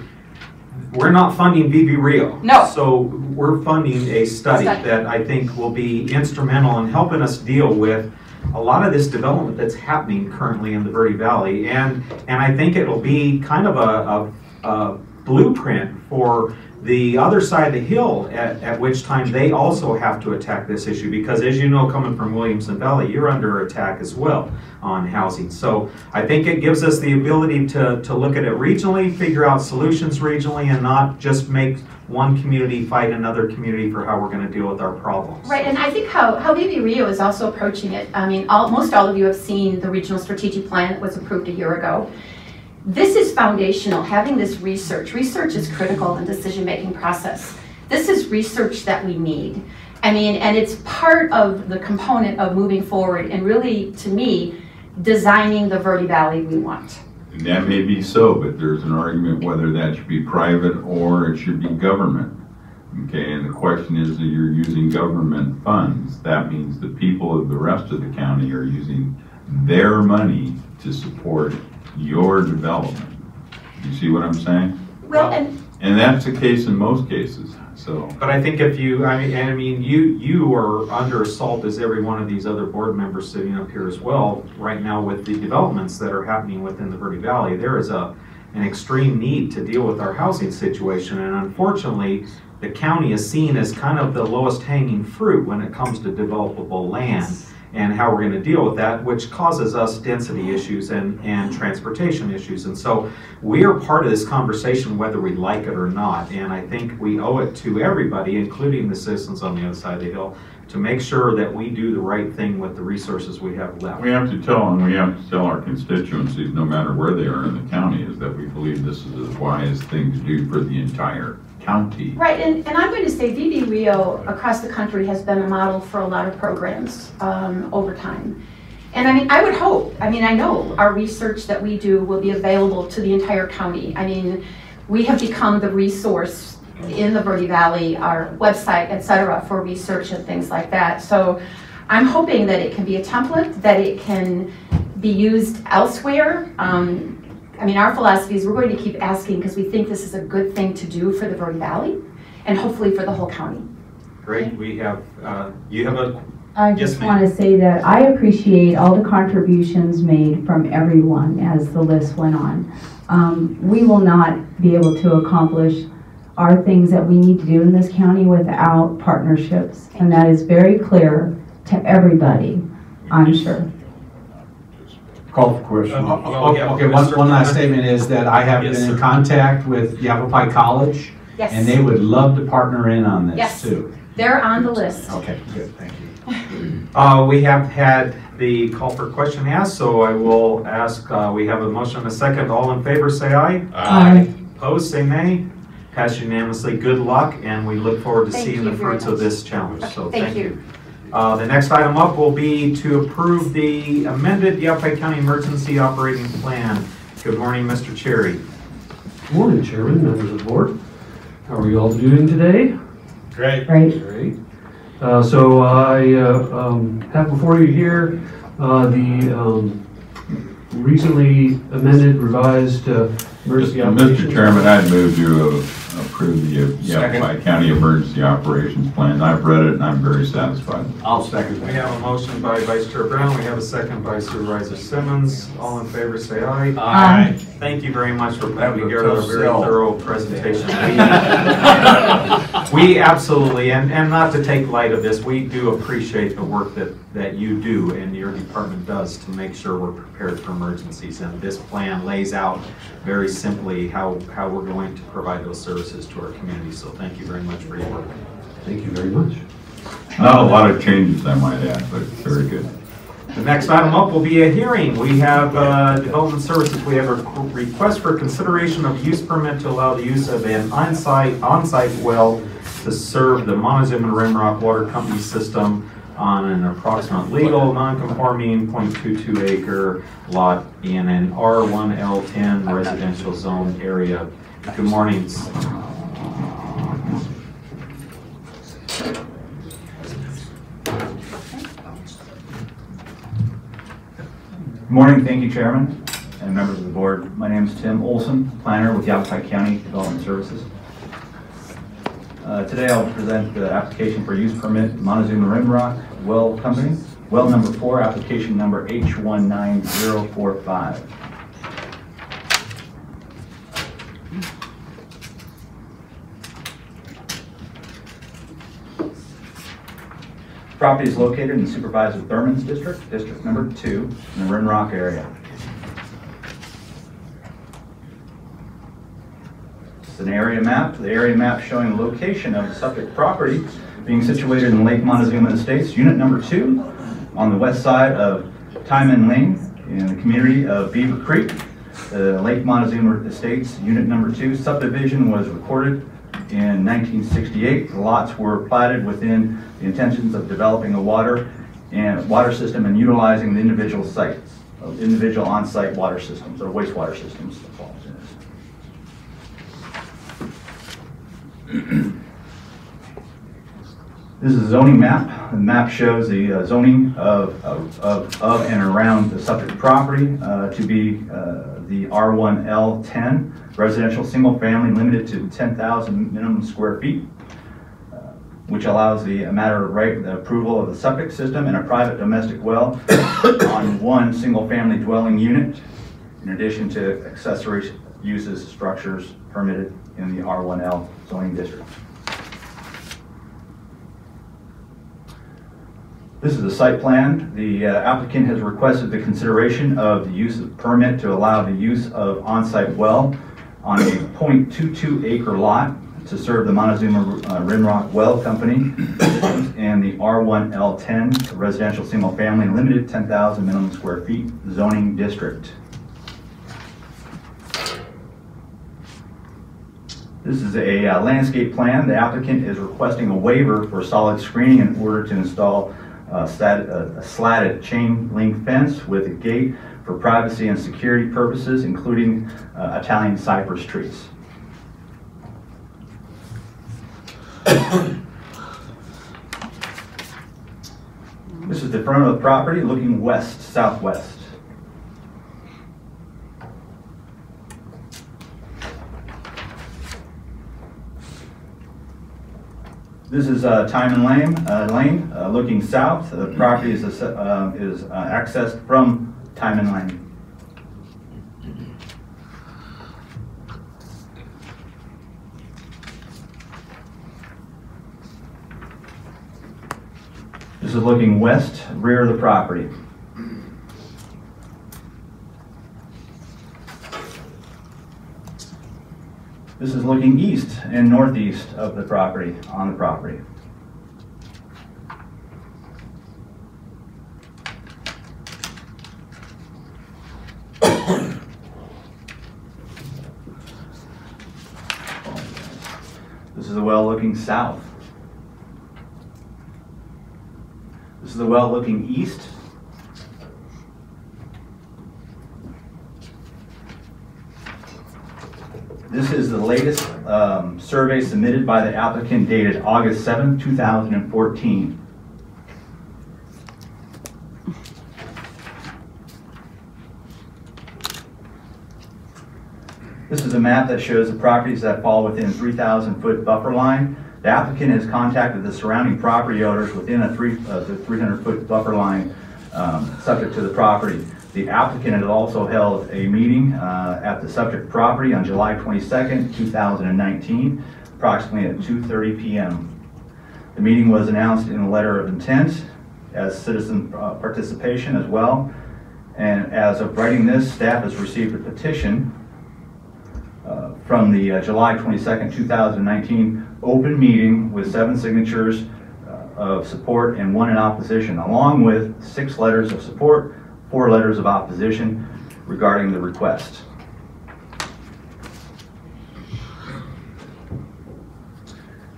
we're not funding VVREO. No. So we're funding a study Study. that I think will be instrumental in helping us deal with a lot of this development that's happening currently in the Verde Valley. And, and I think it'll be kind of a, a, a blueprint for the other side of the hill, at, at which time they also have to attack this issue. Because as you know, coming from Williamson Valley, you're under attack as well on housing. So I think it gives us the ability to, to look at it regionally, figure out solutions regionally, and not just make one community fight another community for how we're gonna deal with our problems. Right, and I think how, how VVREO is also approaching it, I mean, all, most all of you have seen the regional strategic plan that was approved a year ago. This is foundational, having this research. Research is critical in decision-making process. This is research that we need. I mean, and it's part of the component of moving forward and really, to me, designing the Verde Valley we want. And that may be so, but there's an argument whether that should be private or it should be government. Okay, and the question is that you're using government funds. That means the people of the rest of the county are using their money to support your development. You see what I'm saying? Well, and And that's the case in most cases, so. But I think if you, I mean, I mean, you, you are under assault as every one of these other board members sitting up here as well, right now with the developments that are happening within the Verde Valley. There is a, an extreme need to deal with our housing situation, and unfortunately, the county is seen as kind of the lowest hanging fruit when it comes to developable land and how we're gonna deal with that, which causes us density issues and, and transportation issues. And so we are part of this conversation whether we like it or not. And I think we owe it to everybody, including the citizens on the other side of the hill, to make sure that we do the right thing with the resources we have left. We have to tell, and we have to tell our constituencies, no matter where they are in the county, is that we believe this is as wise thing to do for the entire county. Right, and, and I'm going to say Rio across the country has been a model for a lot of programs um, over time. And I mean, I would hope, I mean, I know our research that we do will be available to the entire county. I mean, we have become the resource in the Verde Valley, our website, et cetera, for research and things like that. So I'm hoping that it can be a template, that it can be used elsewhere. Um, I mean, our philosophy is we're going to keep asking because we think this is a good thing to do for the Verde Valley and hopefully for the whole county. Great, we have, uh, you have a, I Yes, just want to say that I appreciate all the contributions made from everyone as the list went on. Um, we will not be able to accomplish our things that we need to do in this county without partnerships. And that is very clear to everybody, I'm sure. Call for question. Uh, oh, yeah, Okay, one, one last statement is that I have Yes, been in sir. contact with Yavapai College, Yes. and they would love to partner in on Yes. this too. They're on the list. Okay, good, thank you. Uh, we have had the call for question asked, so I will ask, uh, we have a motion and a second. All in favor, say aye. Aye. Opposed, say nay. Pass unanimously. Good luck, and we look forward to Thank seeing the fruits of this challenge, so Thank thank you. you. Uh, the next item up will be to approve the amended Yavapai County Emergency Operating Plan. Good morning, Mr. Cherry. Good Morning, Chairman, members of the board. How are you all doing today? Great. Great. Great. Uh, So I uh, um, have before you here uh, the um, recently amended revised uh, emergency operations. Mr. Chairman, I'd move to approve the uh, Yavapai County Emergency Operations Plan. I've read it and I'm very satisfied. I'll second We have a motion by Vice Chair Brown, we have a second by Supervisor Simmons. All in favor, say aye. Aye. Thank you very much for That putting was a together a very sell. thorough presentation. We absolutely, and, and not to take light of this, we do appreciate the work that, that you do and your department does to make sure we're prepared for emergencies. And this plan lays out very simply how, how we're going to provide those services to our community. So thank you very much for your work. Thank you very much. Not a lot of changes, I might add, but very good. The next item up will be a hearing. We have uh, Development Services, we have a request for consideration of use permit to allow the use of an on-site, on-site well to serve the Montezuma and Rimrock Water Company system on an approximate legal, non-conforming .22 acre lot in an R1L10 residential zone area. Good morning. Morning, thank you, Chairman and members of the board. My name is Tim Olson, planner with Yavapai County Development Services. Uh, Today I'll present the application for use permit Montezuma Rimrock Well Company, well number four, application number H19045. Property is located in Supervisor Thurman's district, District Number Two, in the Rimrock area. It's an area map, the area map showing location of the subject property being situated in Lake Montezuma Estates, Unit Number Two, on the west side of Timon Lane in the community of Beaver Creek. The Lake Montezuma Estates, Unit Number Two subdivision was recorded in 1968. The lots were platted within the intentions of developing a water and water system and utilizing the individual sites, uh, individual on-site water systems or wastewater systems. This is a zoning map. The map shows the uh, zoning of, of, of, of and around the subject property uh, to be uh, the R1L10 residential single family limited to 10,000 minimum square feet, uh, which allows the matter of right the approval of the septic system and a private domestic well on one single family dwelling unit, in addition to accessory uses structures permitted in the R1L zoning district. This is the site plan. The uh, applicant has requested the consideration of the use of permit to allow the use of on-site well on a 0.22 acre lot to serve the Montezuma uh, Rimrock Well Company and the R1L10 residential single family limited 10,000 minimum square feet zoning district. This is a uh, landscape plan. The applicant is requesting a waiver for solid screening in order to install stat, uh, a slatted chain link fence with a gate for privacy and security purposes, including uh, Italian cypress trees. this is the front of the property looking west, southwest. This is uh, Timon Lane, uh, Lane uh, looking south. The property is, uh, is uh, accessed from Timon Lane. This is looking west, rear of the property. This is looking east and northeast of the property, on the property. This is the well looking south. This is the well looking east. This is the latest um, survey submitted by the applicant dated August 7, 2014. This is a map that shows the properties that fall within 3,000 foot buffer line. The applicant has contacted the surrounding property owners within a three, uh, the 300 foot buffer line um, subject to the property. The applicant had also held a meeting uh, at the subject property on July 22nd, 2019, approximately at 2.30 p.m. The meeting was announced in a letter of intent as citizen uh, participation as well. And as of writing this, staff has received a petition uh, from the uh, July 22nd, 2019 open meeting with seven signatures uh, of support and one in opposition, along with six letters of support four letters of opposition regarding the request.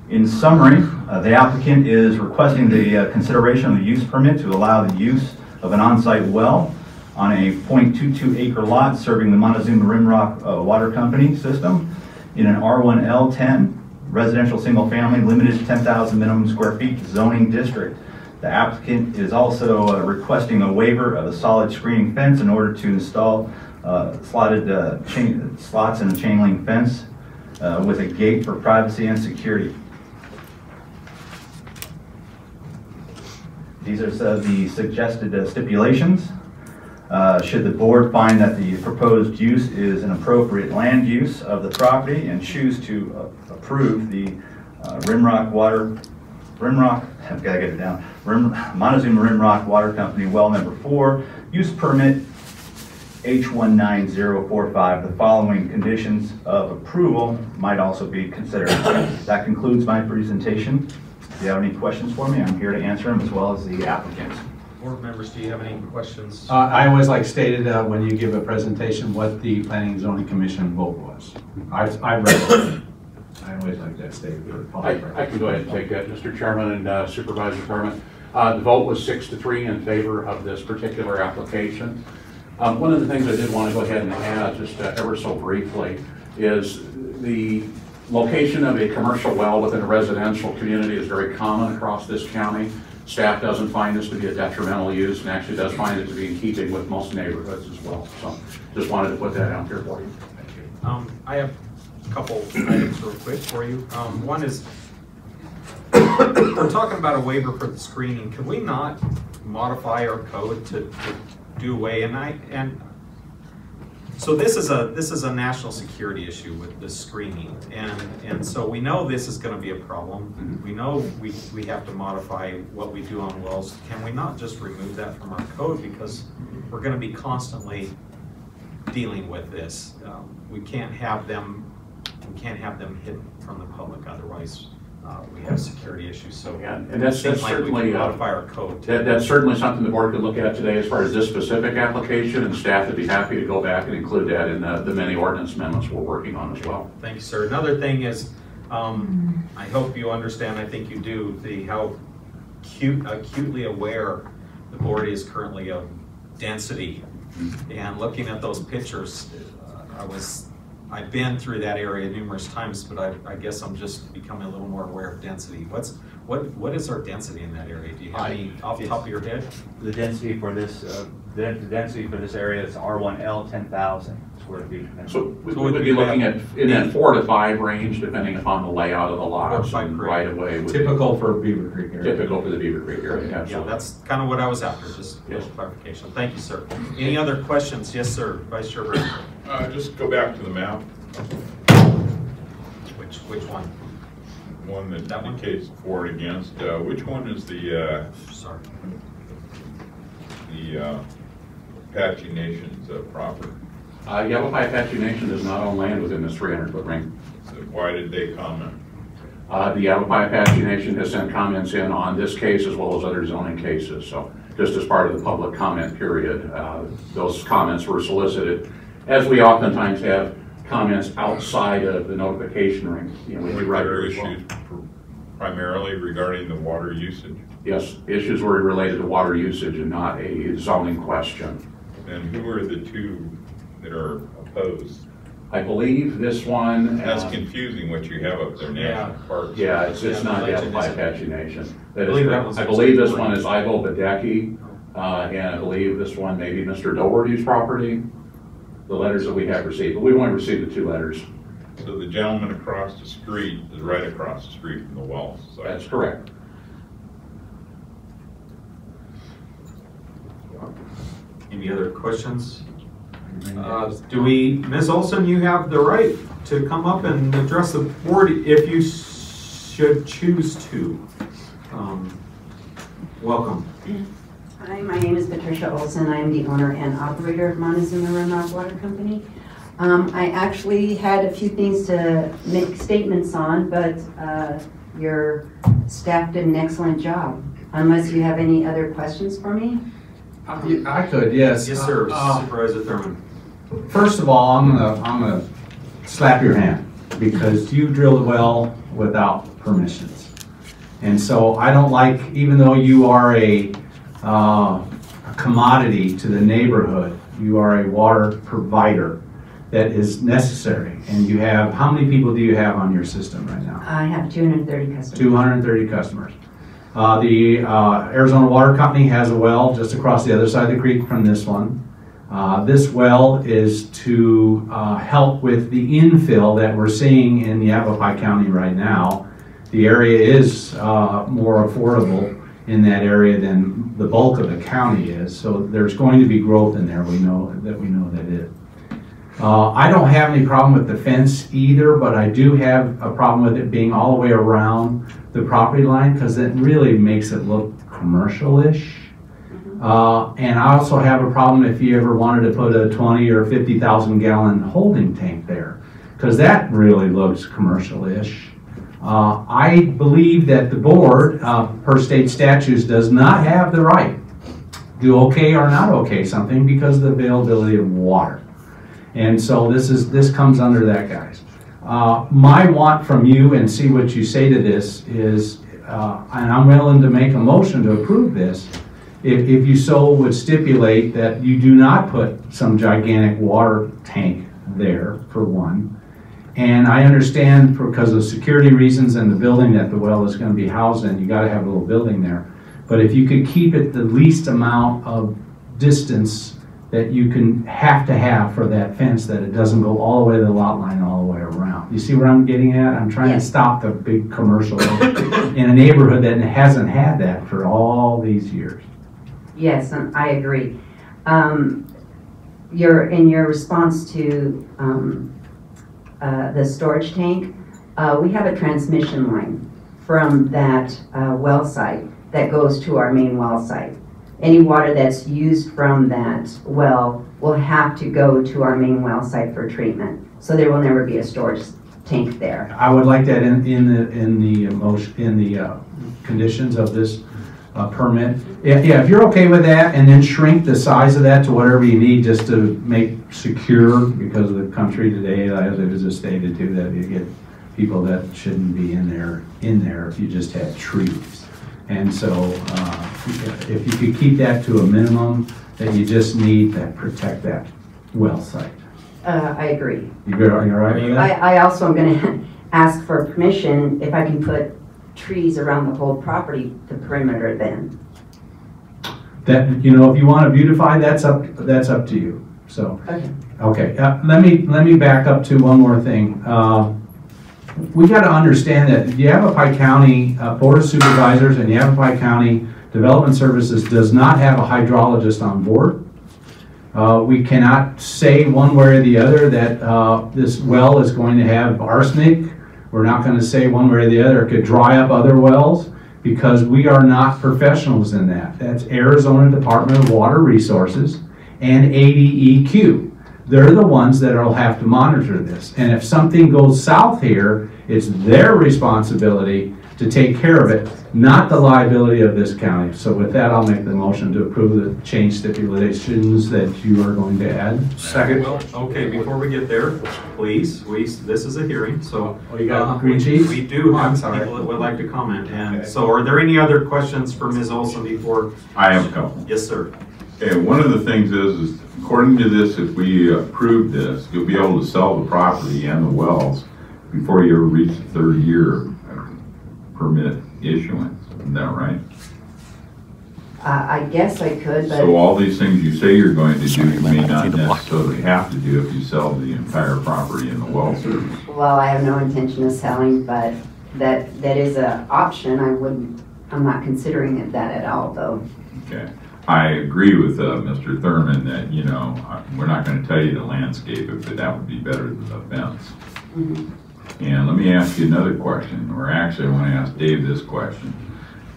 In summary, uh, the applicant is requesting the uh, consideration of the use permit to allow the use of an on-site well on a 0.22 acre lot serving the Montezuma Rimrock uh, Water Company system in an R1L10 residential single family limited to 10,000 minimum square feet zoning district. The applicant is also uh, requesting a waiver of a solid screening fence in order to install uh, slotted uh, chain, slots in a chain link fence uh, with a gate for privacy and security. These are the suggested uh, stipulations. Uh, Should the board find that the proposed use is an appropriate land use of the property and choose to approve the Rimrock Water, Rimrock, I've got to get it down, Rim- Montezuma Rimrock Water Company well number four, use permit H19045, the following conditions of approval might also be considered. That concludes my presentation. If you have any questions for me, I'm here to answer them as well as the applicant. Board members, do you have any questions? Uh, I always like stated uh, when you give a presentation what the Planning and Zoning Commission vote was. I've, I've read it. I always like that stated. for the public. I I can go ahead and take that, Mr. Chairman and uh, Supervisor Thurman. Uh, The vote was six to three in favor of this particular application. Um, One of the things I did want to go ahead and add, just uh, ever so briefly, is the location of a commercial well within a residential community is very common across this county. Staff doesn't find this to be a detrimental use and actually does find it to be in keeping with most neighborhoods as well. So just wanted to put that out there for you. Thank you. Um, I have a couple items real quick for you. Um, one is, we're talking about a waiver for the screening. Could we not modify our code to, to do away? And I, and, so this is a, this is a national security issue with the screening. And, and so we know this is gonna be a problem. We know we, we have to modify what we do on wells. Can we not just remove that from our code? Because we're gonna be constantly dealing with this. Um, We can't have them, we can't have them hidden from the public, otherwise uh, we have security issues, so. Yeah, and that's, that's like certainly, uh, modify our code. that, that's certainly something the board could look at today as far as this specific application, and staff would be happy to go back and include that in the, the many ordinance amendments we're working on as well. Thank you, sir. Another thing is, um, I hope you understand, I think you do, the, how acute, acutely aware the board is currently of density. And looking at those pictures, uh, I was, I've been through that area numerous times, but I, I guess I'm just becoming a little more aware of density. What's, what, what is our density in that area? Do you have any off the top of your head? The density for this, uh, the the density for this area is R1L 10,000 square feet. So we we would be looking at, in that four to five range, depending upon the layout of the lots Four to five and right of way. be Typical for Beaver Creek area. Typical for the Beaver Creek area, Yeah, absolutely. that's kind of what I was after, just a clarification. Thank you, sir. Any other questions? Yes, sir, Vice Chair Brennan. Uh, just go back to the map, Which, which one? one that that indicates for and against. Uh, which one is the, uh, Sorry. the, uh, Apache Nation's uh, property? Uh, Yavapai Apache Nation does not own land within this 300-foot ring. So why did they comment? Uh, The Yavapai Apache Nation has sent comments in on this case as well as other zoning cases. So just as part of the public comment period, uh, those comments were solicited, as we oftentimes have comments outside of the notification ring. You know, we Were do right there here well. issues primarily regarding the water usage? Yes, issues were related to water usage and not a zoning question. And who are the two that are opposed? I believe this one. That's uh, confusing what you have up there, national parks. Yeah, it's, it's Yeah, not the legend Yavapai is- Apache Nation. That I is believe that I believe this one is Ivo Badecki, uh, and I believe this one may be Mr. Doherty's property. The letters that we have received, but we only received the two letters. So the gentleman across the street is right across the street from the wells. so- That's correct. Any other questions? Uh, Do we, Ms. Olson, you have the right to come up and address the board if you should choose to. Um, Welcome. Hi, my name is Patricia Olson. I am the owner and operator of Montezuma Rimrock Water Company. Um, I actually had a few things to make statements on, but uh, your staff did an excellent job. Unless you have any other questions for me? I could, yes. Yes, sir, Uh, Supervisor Thurman. First of all, I'm gonna, I'm gonna slap your hand because you drilled a well without permissions. And so I don't like, even though you are a, uh, a commodity to the neighborhood, you are a water provider that is necessary. And you have, how many people do you have on your system right now? I have 230 customers. 230 customers. Uh, The uh, Arizona Water Company has a well just across the other side of the creek from this one. Uh, This well is to uh, help with the infill that we're seeing in Yavapai County right now. The area is uh, more affordable in that area than the bulk of the county is, so there's going to be growth in there, we know, that we know that it. Uh, I don't have any problem with the fence either, but I do have a problem with it being all the way around the property line, because it really makes it look commercial-ish. Uh, and I also have a problem if you ever wanted to put a twenty or fifty thousand gallon holding tank there, because that really looks commercial-ish. Uh, I believe that the board, uh, per state statutes, does not have the right to okay or not okay something because of the availability of water. And so this is, this comes under that, guys. Uh, my want from you, and see what you say to this, is, uh, and I'm willing to make a motion to approve this, if, if you so would stipulate that you do not put some gigantic water tank there, for one. And I understand because of security reasons and the building that the well is gonna be housed in, you gotta have a little building there. But if you could keep it the least amount of distance that you can have to have for that fence, that it doesn't go all the way to the lot line, all the way around. You see where I'm getting at? I'm trying to Yes. stop the big commercial in a neighborhood that hasn't had that for all these years. Yes, and I agree. Um, Your, in your response to um, uh, the storage tank, uh, we have a transmission line from that uh, well site that goes to our main well site. Any water that's used from that well will have to go to our main well site for treatment. So there will never be a storage tank there. I would like that in, in the, in the motion, in the uh, conditions of this uh, permit. Yeah, yeah, if you're okay with that, and then shrink the size of that to whatever you need just to make secure, because of the country today, as it was just stated too, that you get people that shouldn't be in there, in there if you just had trees. And so, uh, if you could keep that to a minimum, that you just need to protect that well site. Uh, I agree. You good, are you all right with I, that? I also am gonna ask for permission if I can put trees around the whole property, the perimeter then. That, you know, if you want to beautify, that's up, that's up to you, so. Okay. Okay, uh, let me, let me back up to one more thing. Uh, We got to understand that the Yavapai County uh, Board of Supervisors and Yavapai County Development Services does not have a hydrologist on board. Uh, We cannot say one way or the other that uh, this well is going to have arsenic. We're not going to say one way or the other it could dry up other wells because we are not professionals in that. That's Arizona Department of Water Resources and ADEQ. They're the ones that will have to monitor this. And if something goes south here, it's their responsibility to take care of it, not the liability of this county. So with that, I'll make the motion to approve the change stipulations that you are going to add. Second. Well, okay, before we get there, please, we, this is a hearing, so. Oh, you got uh, green we- sheets? We do I'm have sorry. people that would like to comment, and so are there any other questions for Ms. Olson before? I have a couple. Yes, sir. Okay, one of the things is, is according to this, if we approve this, you'll be able to sell the property and the wells before you ever reach the third year of permit issuance. Isn't that right? Uh, I guess I could, So but all these things you say you're going to do, you may not necessarily have to do if you sell the entire property and the well service. well, I have no intention of selling, but that, that is a option. I wouldn't, I'm not considering it that at all, though. Okay. I agree with uh, Mr. Thurman that, you know, uh, we're not going to tell you to landscape it, but that would be better than a fence. Mhm. And let me ask you another question, or actually, I want to ask Dave this question.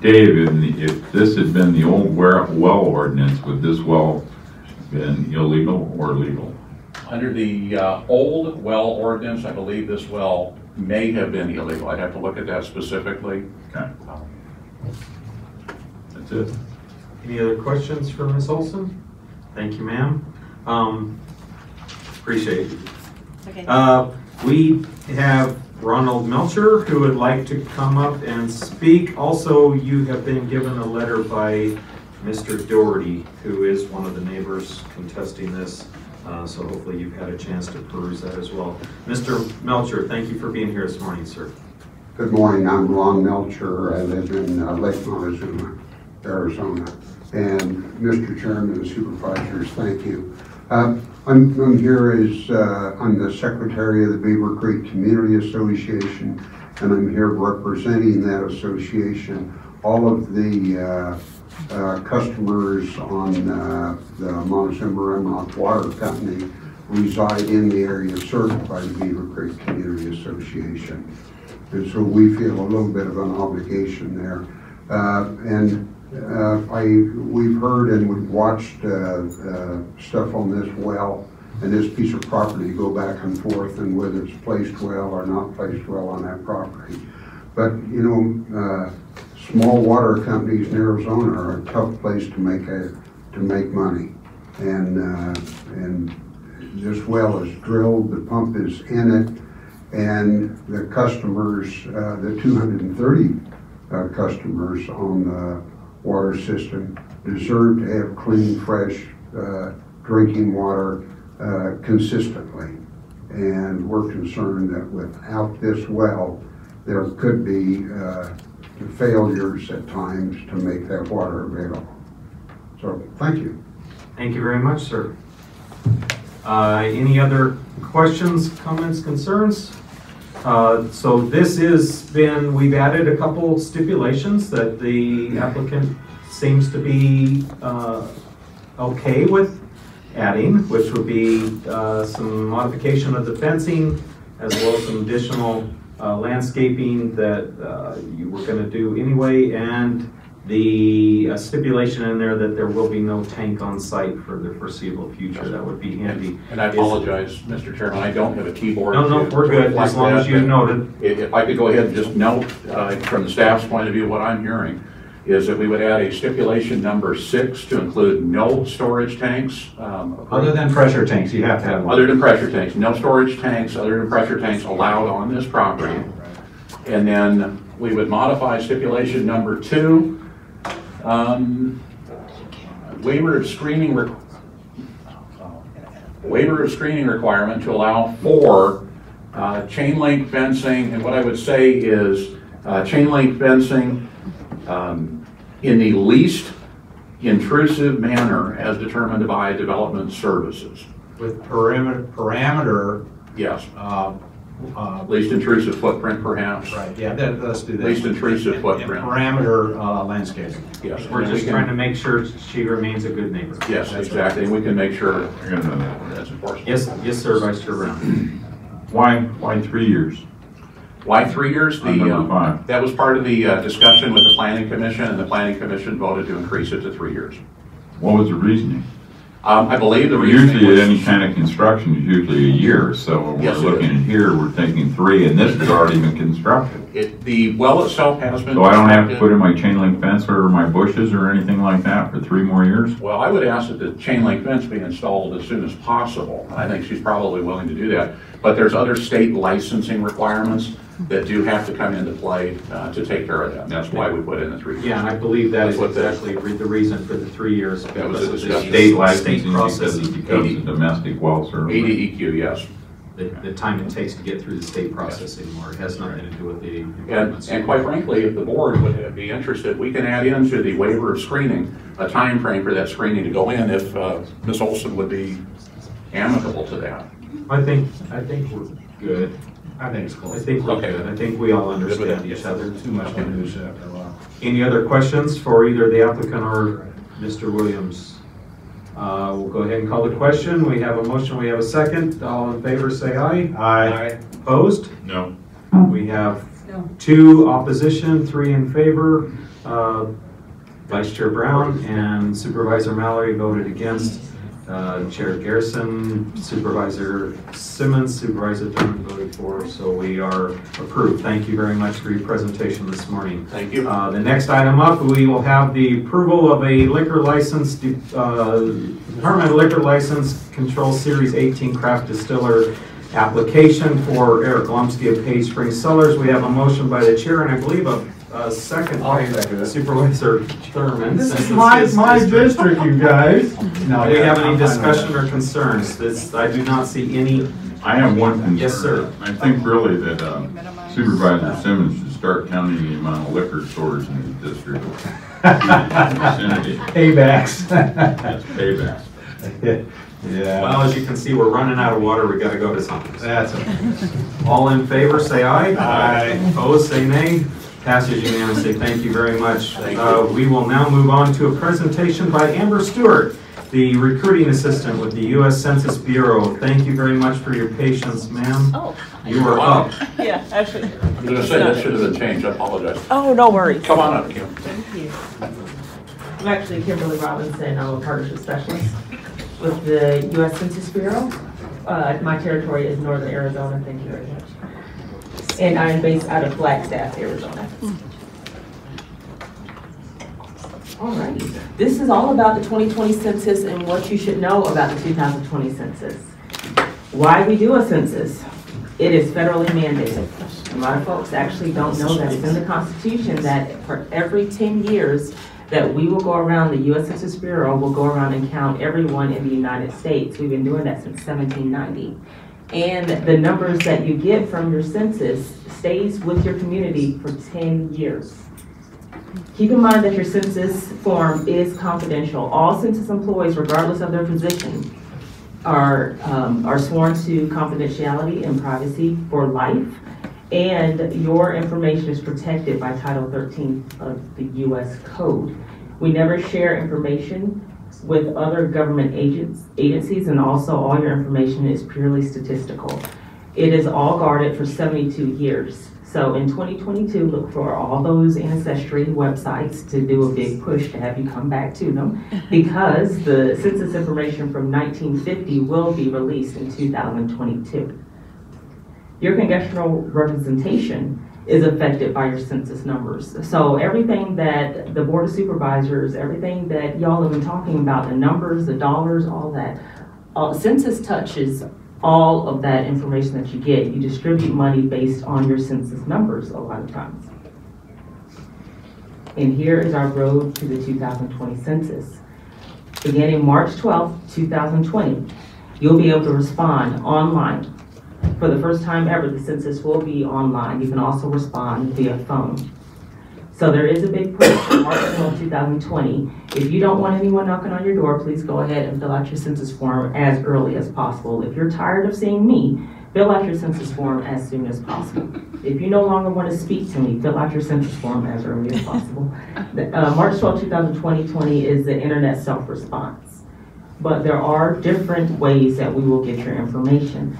Dave, in if this had been the old well ordinance, would this well been illegal or legal? Under the uh, old well ordinance, I believe this well may have been illegal. I'd have to look at that specifically. Okay. That's it. Any other questions for Ms. Olson? Thank you, ma'am. Um, appreciate it. Okay. Uh, we have Ronald Melcher who would like to come up and speak. Also, you have been given a letter by Mr. Doherty, who is one of the neighbors contesting this. Uh, so hopefully you've had a chance to peruse that as well. Mr. Melcher, thank you for being here this morning, sir. Good morning, I'm Ron Melcher, I live in uh, Lake Montezuma, Arizona. And Mr. Chairman and Supervisors, thank you. Uh, I'm, I'm here as, uh, I'm the Secretary of the Beaver Creek Community Association, and I'm here representing that association. All of the uh, uh, customers on uh, the Montezuma Rimrock Water Company reside in the area served by the Beaver Creek Community Association. And so we feel a little bit of an obligation there. Uh, and uh, I, we've heard and we've watched uh, uh, stuff on this well and this piece of property go back and forth and whether it's placed well or not placed well on that property. But, you know, uh, small water companies in Arizona are a tough place to make a, to make money. And, and this well is drilled, the pump is in it, and the customers, uh, the 230 uh, customers on the water system deserve to have clean, fresh uh, drinking water uh, consistently. And we're concerned that without this well, there could be uh, failures at times to make that water available. So, thank you. Thank you very much, sir. Uh, Any other questions, comments, concerns? Uh, So this has been, we've added a couple stipulations that the applicant seems to be uh, okay with adding, which would be uh, some modification of the fencing, as well as some additional uh, landscaping that uh, you were going to do anyway, and the uh, stipulation in there that there will be no tank on site for the foreseeable future. That would be handy. And I apologize, Mr. Chairman, I don't have a keyboard. No, no, to- we're good, as long as you but noted. If, if I could go ahead and just note, uh, from the staff's point of view, what I'm hearing is that we would add a stipulation number six to include no storage tanks. um, Other than pressure tanks, you have to have one. Other than pressure tanks, no storage tanks, other than pressure tanks allowed on this property. And then we would modify stipulation number two. Um, Waiver of screening, re- waiver of screening requirement to allow for uh, chain link fencing, and what I would say is uh, chain link fencing um, in the least intrusive manner as determined by development services. With perimeter, parameter. Yes. Uh, uh, Least intrusive footprint perhaps. Right, yeah, that- let's do that. Least intrusive And- footprint. Parameter uh, landscaping. Yes. We're and we just can- trying to make sure she remains a good neighbor. Yes, exactly, and we can make sure that's enforced. Yes, yes, sir, Vice Chair Brown. Why, why three years? Why three years? The, On number um, five. That was part of the uh, discussion with the planning commission, and the planning commission voted to increase it to three years. What was the reasoning? Um, I believe the Usually any kind of construction is usually a year, so when we're looking is. at here, we're thinking three, and this has already been constructed. It, the well itself has been. So I don't have to constructed. put in my chain link fence or my bushes or anything like that for three more years? Well, I would ask that the chain link fence be installed as soon as possible. I think she's probably willing to do that. But there's other state licensing requirements that do have to come into play uh, to take care of that. And that's why we put in the three. years. Yeah, and I believe that That's is what the- exactly re- the reason for the three years. That was because a of the discussion. State licensing because processing. it becomes a domestic well service. ADEQ, yes. The, the time it takes to get through the state process anymore. It has nothing to do with the. And, and quite frankly, if the board would be interested, we can add into the waiver of screening, a time frame for that screening to go in if uh, Ms. Olson would be amicable to that. I think, I think we're good. I think it's I close. think we're Okay. good. I think we all understand each other. Too much minutia after a while. Any other questions for either the applicant or Mr. Williams? Uh, We'll go ahead and call the question. We have a motion, we have a second. All in favor, say aye. Aye. Opposed? No. We have No. two opposition, three in favor. Uh, Vice Chair Brown and Supervisor Mallory voted against. Uh, Chair Garrison, Supervisor Simmons, Supervisor Thurman voted for, so we are approved. Thank you very much for your presentation this morning. Thank you. Uh, The next item up, we will have the approval of a liquor license, uh, Department of Liquor License Control Series 18 Craft Distiller application for Eric Glomski of Page Springs Cellars. We have a motion by the chair and I believe a a second by Supervisor Thurman. This is my, my district, you guys. No, Do we have any I'm fine with discussion or concerns? This, I do not see any. I have one concern. Yes, sir. I think really that uh, Supervisor Simmons should start counting the amount of liquor stores in the district. Vicinity. Paybacks. That's paybacks. Yeah. Well, as you can see, we're running out of water, we gotta go to something. That's okay. All in favor, say aye. Aye. Opposed, say nay. Passes unanimously. Thank you very much. Uh, We will now move on to a presentation by Amber Stewart, the recruiting assistant with the U.S. Census Bureau. Thank you very much for your patience, ma'am. Oh. You are up. Yeah, actually. I was gonna say, that should have been changed, I apologize. Oh, no worries. Come on up, Kim. Thank you. I'm actually Kimberly Robinson, I'm a partnership specialist with the U.S. Census Bureau. Uh, my territory is Northern Arizona, thank you very much. And I'm based out of Flagstaff, Arizona. All right, this is all about the 2020 census and what you should know about the 2020 census. Why we do a census? It is federally mandated. A lot of folks actually don't know that it's in the Constitution that for every 10 years that we will go around, the U.S. Census Bureau will go around and count everyone in the United States. We've been doing that since 1790. And the numbers that you get from your census stays with your community for 10 years. Keep in mind that your census form is confidential. All census employees, regardless of their position, are, um, are sworn to confidentiality and privacy for life. And your information is protected by Title 13 of the U.S. Code. We never share information with other government agents, agencies, and also all your information is purely statistical. It is all guarded for 72 years. So in 2022, look for all those ancestry websites to do a big push to have you come back to them because the census information from 1950 will be released in 2022. Your congressional representation is affected by your census numbers. So everything that the Board of Supervisors, everything that y'all have been talking about, the numbers, the dollars, all that, uh, census touches all of that information that you get. You distribute money based on your census numbers a lot of times. And here is our road to the 2020 census. Beginning March 12th, 2020, you'll be able to respond online. For the first time ever, the census will be online. You can also respond via phone. So there is a big push for March 12, 2020. If you don't want anyone knocking on your door, please go ahead and fill out your census form as early as possible. If you're tired of seeing me, fill out your census form as soon as possible. If you no longer want to speak to me, fill out your census form as early as possible. Uh, March 12, 2020 is the internet self-response. But there are different ways that we will get your information.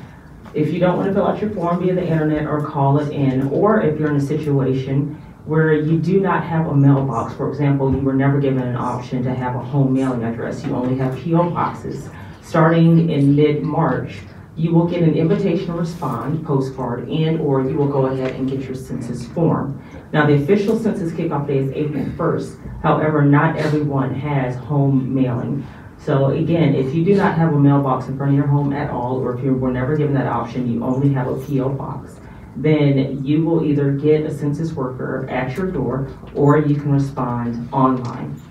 If you don't want to fill out your form via the internet or call it in, or if you're in a situation where you do not have a mailbox, for example, you were never given an option to have a home mailing address, you only have PO boxes. Starting in mid-March, you will get an invitation to respond postcard and or you will go ahead and get your census form. Now, the official census kickoff day is April 1st. However, not everyone has home mailing. So again, if you do not have a mailbox in front of your home at all, or if you were never given that option, you only have a PO box, then you will either get a census worker at your door, or you can respond online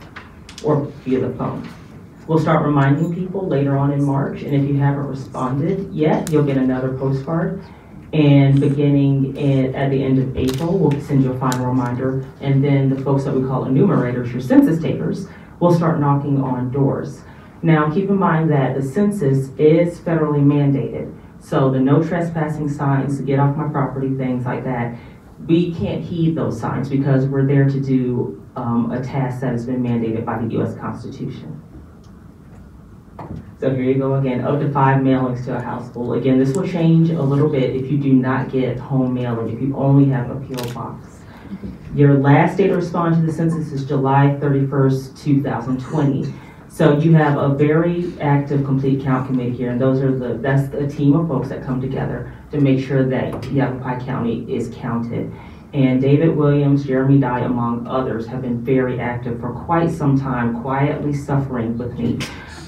or via the phone. We'll start reminding people later on in March, and if you haven't responded yet, you'll get another postcard. And beginning in, at the end of April, we'll send you a final reminder, and then the folks that we call enumerators, your census takers, will start knocking on doors. Now, keep in mind that the census is federally mandated. So the no trespassing signs, to get off my property, things like that, we can't heed those signs because we're there to do um, a task that has been mandated by the U.S. Constitution. So here you go again, up to five mailings to a household. Again, this will change a little bit if you do not get home mailing, if you only have a PO box. Your last day to respond to the census is July 31st, 2020. So you have a very active complete count committee here, and those are the, that's a team of folks that come together to make sure that Yavapai County is counted. And David Williams, Jeremy Dye, among others, have been very active for quite some time, quietly suffering with me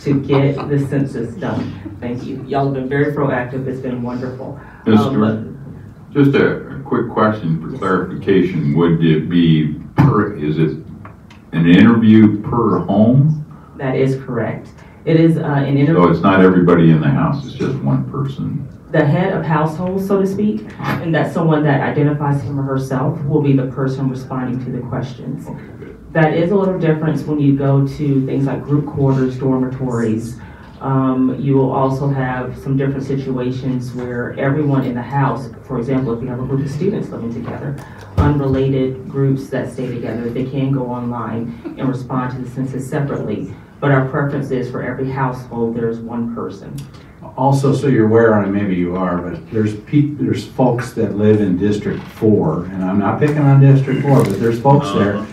to get the census done. Thank you. Y'all have been very proactive. It's been wonderful. Um, Mr. Just a, a quick question for clarification. Would it be per, is it an interview per home? That is correct. It is uh, an interview. So it's not everybody in the house, it's just one person? the head of household, so to speak, and that's someone that identifies him or herself will be the person responding to the questions. That is a little difference when you go to things like group quarters, dormitories. Um, you will also have some different situations where everyone in the house, for example, if you have a group of students living together, unrelated groups that stay together, they can go online and respond to the census separately. But our preference is for every household, there's one person. Also, so you're aware, and maybe you are, but there's peop there's folks that live in District Four, and I'm not picking on District Four, but there's folks there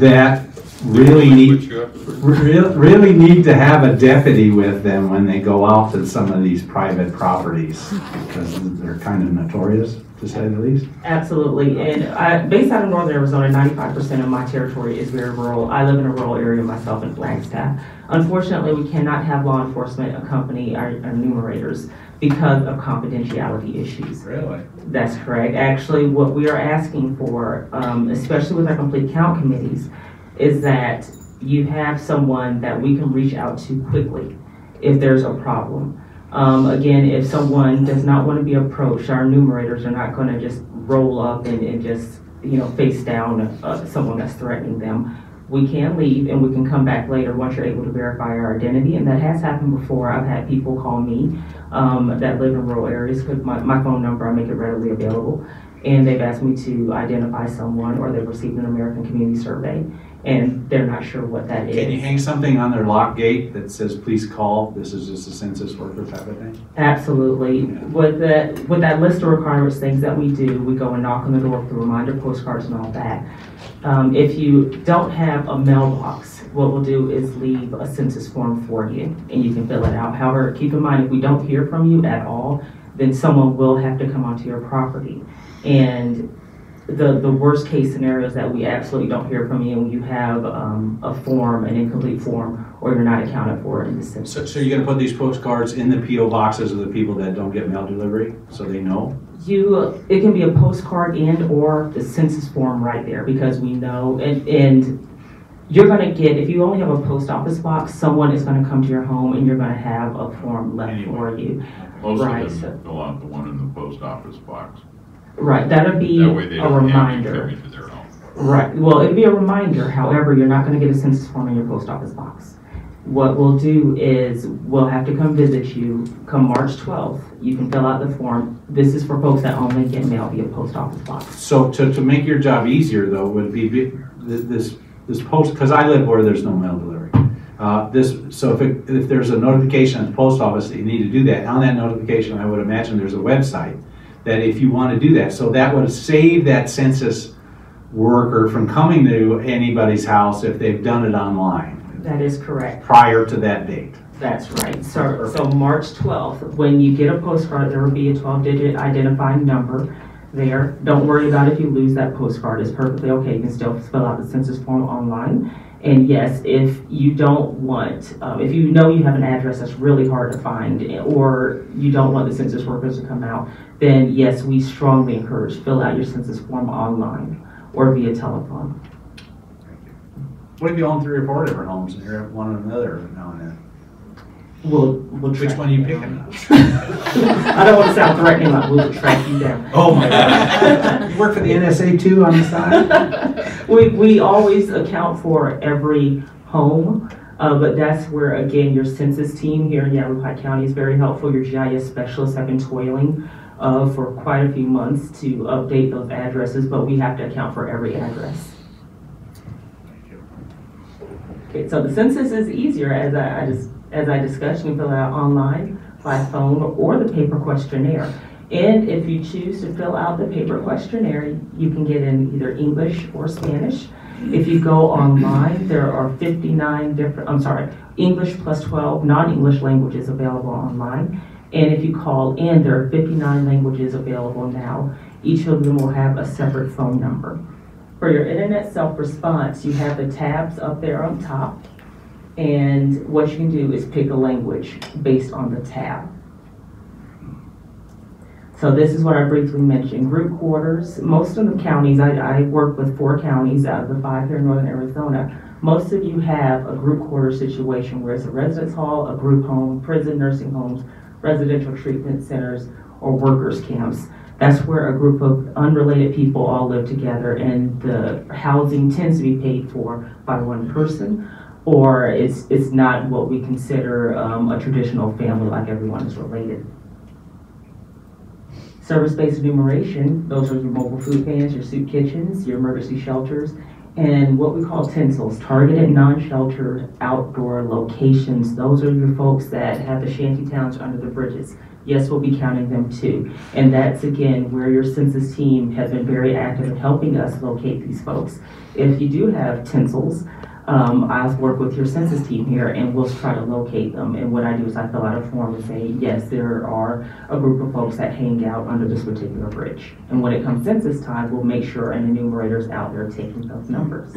that really need, re- really need to have a deputy with them when they go out to some of these private properties, because they're kind of notorious, to say the least. Absolutely, and I, based out of northern Arizona, ninety-five percent of my territory is very rural. I live in a rural area myself in Flagstaff. Unfortunately, we cannot have law enforcement accompany our our enumerators because of confidentiality issues. Really? That's correct. Actually, what we are asking for, um, especially with our complete count committees, is that you have someone that we can reach out to quickly if there's a problem. Um, again, if someone does not want to be approached, our enumerators are not going to just roll up and, and just, you know, face down uh, someone that's threatening them. We can leave and we can come back later once you're able to verify our identity. And that has happened before. I've had people call me um, that live in rural areas because my, my phone number, I make it readily available. And they've asked me to identify someone or they've received an American Community Survey and they're not sure what that is. Can you hang something on their lock gate that says, please call, this is just a census worker type of thing? Absolutely. With that, with that list of requirements, things that we do, we go and knock on the door with the reminder postcards and all that. Um, if you don't have a mailbox, what we'll do is leave a census form for you and you can fill it out. However, keep in mind, if we don't hear from you at all, then someone will have to come onto your property. And the, the worst case scenario is that we absolutely don't hear from you and you have um, a form, an incomplete form, or you're not accounted for in the census. So, so you're gonna put these postcards in the PO boxes of the people that don't get mail delivery, so they know? You, it can be a postcard and or the census form right there because we know and, and you're gonna get, if you only have a post office box, someone is gonna come to your home and you're gonna have a form left for you. Most Right, of so- them fill out the one in the post office box. Right, that'll be That way they a don't have you reminder. coming to their home. Right, well, it'd be a reminder, however, you're not gonna get a census form in your post office box. What we'll do is, we'll have to come visit you come March twelfth. You can fill out the form. This is for folks that only get mail via post office box. So to, to make your job easier though, would be be- th- this, this post, because I live where there's no mail delivery. Uh, this, so if it, if there's a notification at the post office that you need to do that, on that notification, I would imagine there's a website that if you want to do that, so that would save that census worker from coming to anybody's house if they've done it online That is correct. prior to that date. That's right. So, so March 12th, when you get a postcard, there will be a 12-digit identifying number there. Don't worry about if you lose that postcard. It's perfectly okay. You can still fill out the census form online. And yes, if you don't want, um, if you know you have an address that's really hard to find, or you don't want the census workers to come out, then yes, we strongly encourage fill out your census form online or via telephone. What if you own three or four different homes and you're at one another now and then? We'll, we'll Which one are you picking. I don't want to sound threatening, like we'll track you down. Oh my God. You work for the NSA too on the side? We, we always account for every home, uh, but that's where, again, your census team here in Yavapai County is very helpful. Your GIS specialists have been toiling, uh, for quite a few months to update those addresses, but we have to account for every address. Okay, so the census is easier, as I, I just, as I discussed, you can fill it out online, by phone, or the paper questionnaire. And if you choose to fill out the paper questionnaire, you can get in either English or Spanish. If you go online, there are 59 different, I'm sorry, English plus 12 non-English languages available online. And if you call in, there are 59 languages available now. Each of them will have a separate phone number. For your internet self-response, you have the tabs up there on top. And what you can do is pick a language based on the tab. So this is what I briefly mentioned, group quarters. Most of the counties, I, I work with four counties out of the five here in northern Arizona. Most of you have a group quarter situation where it's a residence hall, a group home, prison, nursing homes, residential treatment centers, or workers' camps. That's where a group of unrelated people all live together and the housing tends to be paid for by one person or it's, it's not what we consider um, a traditional family like everyone is related. Service-based enumeration, those are your mobile food pans, your soup kitchens, your emergency shelters, and what we call TNSOLs, targeted non-sheltered outdoor locations. Those are your folks that have the shanty towns under the bridges. Yes, we'll be counting them too. And that's again where your census team has been very active in helping us locate these folks. If you do have TNSOLs, um, I'll work with your census team here and we'll try to locate them. And what I do is I fill out a form and say, yes, there are a group of folks that hang out under this particular bridge. And when it comes census time, we'll make sure an enumerator's out there taking those numbers.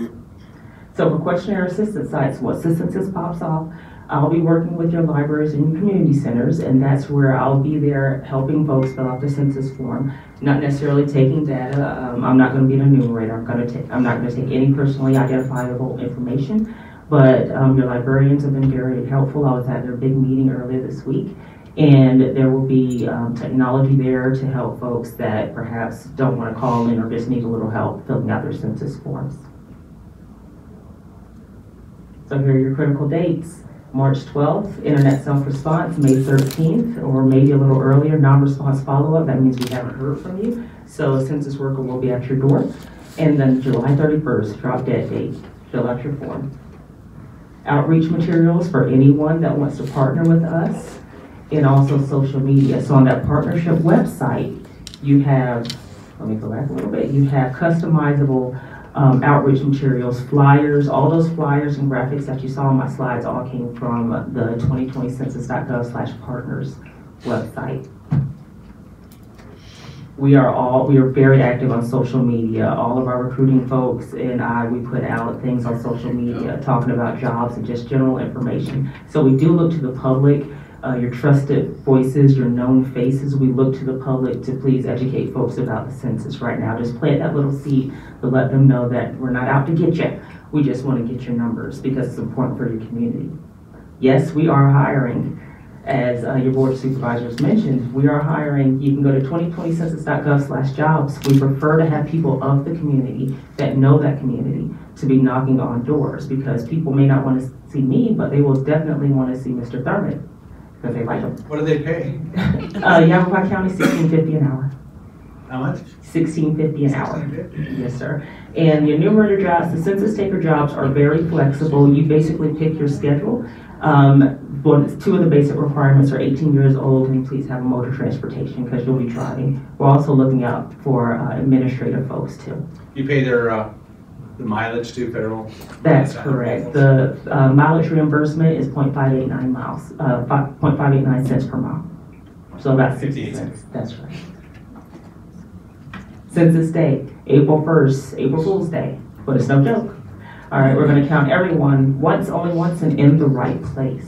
So for questionnaire assistance sites, what assistance pops off, I'll be working with your libraries and your community centers, and that's where I'll be there helping folks fill out the census form. Not necessarily taking data. Um, I'm not going to be an enumerator. I'm going to take. I'm not going to take any personally identifiable information. But um, your librarians have been very helpful. I was at their big meeting earlier this week, and there will be um, technology there to help folks that perhaps don't want to call in or just need a little help filling out their census forms. So here are your critical dates. March 12th, internet self-response, May 13th, or maybe a little earlier, non-response follow-up. That means we haven't heard from you. So census worker will be at your door. And then July 31st, drop dead date, fill out your form. Outreach materials for anyone that wants to partner with us, and also social media. So on that partnership website, you have, let me go back a little bit, you have customizable um, outreach materials, flyers, all those flyers and graphics that you saw on my slides all came from the 2020 census.gov slash partners website. We are all, we are very active on social media. All of our recruiting folks and I, we put out things on social media talking about jobs and just general information. So we do look to the public uh, your trusted voices, your known faces. We look to the public to please educate folks about the census right now. Just plant that little seed to let them know that we're not out to get you. We just want to get your numbers because it's important for your community. Yes, we are hiring. As uh, your board of supervisors mentioned, we are hiring. You can go to 2020census.gov slash jobs. We prefer to have people of the community that know that community to be knocking on doors because people may not want to see me, but they will definitely want to see Mr. Thurman because they like them. What do they pay? Uh, Yavapai County, sixteen fifty an hour. How much? Sixteen fifty an hour. Yes, sir. And the enumerator jobs, the census taker jobs are very flexible. You basically pick your schedule. Um, but two of the basic requirements are eighteen years old and please have a motor transportation because you'll be driving. We're also looking out for uh, administrative folks too. You pay their, uh, the mileage to federal? That's correct. The uh, mileage reimbursement is 0.589 miles, uh, 0.589 cents per mile. So about 60 cents. That's right. Census Day, April 1st, April Fool's Day, but it's no joke. All right, we're going to count everyone once, only once, and in the right place.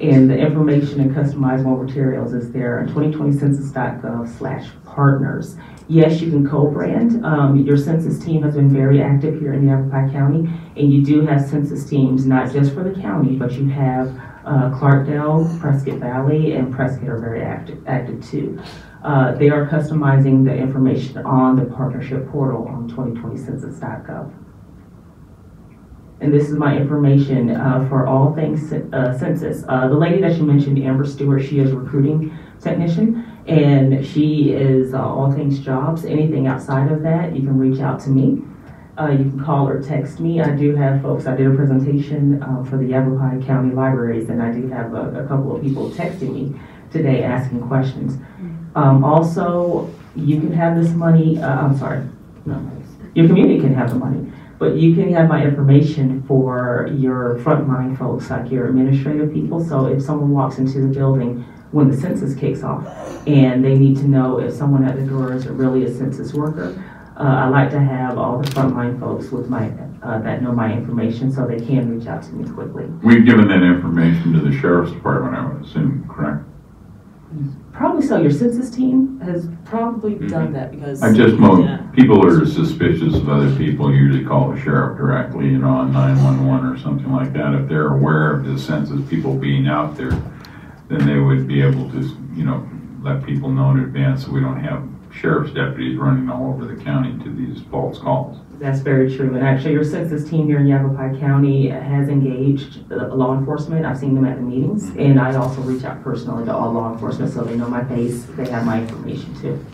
And the information and customizable materials is there on 2020census.gov slash partners. Yes, you can co-brand. Um, your census team has been very active here in Yavapai County, and you do have census teams, not just for the county, but you have uh, Clarkdale, Prescott Valley, and Prescott are very active, active too. Uh, they are customizing the information on the partnership portal on 2020census.gov. And this is my information uh, for all things uh, census. Uh, the lady that you mentioned, Amber Stewart, she is recruiting technician and she is uh, all things jobs. Anything outside of that, you can reach out to me. Uh, you can call or text me. I do have folks, I did a presentation uh, for the Yavapai County Libraries and I do have a, a couple of people texting me today asking questions. Um, also, you can have this money, I'm sorry, no, your community can have the money. But you can have my information for your frontline folks, like your administrative people. So if someone walks into the building when the census kicks off and they need to know if someone at the door is really a census worker, uh, I like to have all the frontline folks with my uh, that know my information so they can reach out to me quickly. We've given that information to the sheriff's department, I would assume, correct? Probably so. Your census team has probably mm-hmm. done that because. I just, mo people are suspicious of other people, usually call the sheriff directly, you know, on nine-one-one or something like that. If they're aware of the census people being out there, then they would be able to, you know, let people know in advance so we don't have sheriff's deputies running all over the county to these false calls. That's very true. And actually, your census team here in Yavapai County has engaged law enforcement. I've seen them at the meetings. And I also reach out personally to all law enforcement so they know my face. They have my information too.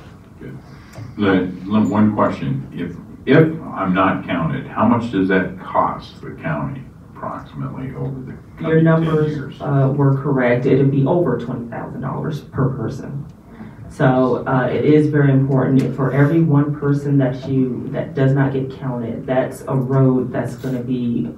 The, one question, if, if I'm not counted, how much does that cost the county approximately over the Your numbers uh, were correct. It'd be over $20,000 per person. So uh, it is very important for every one person that you, that does not get counted, that's a road that's going to be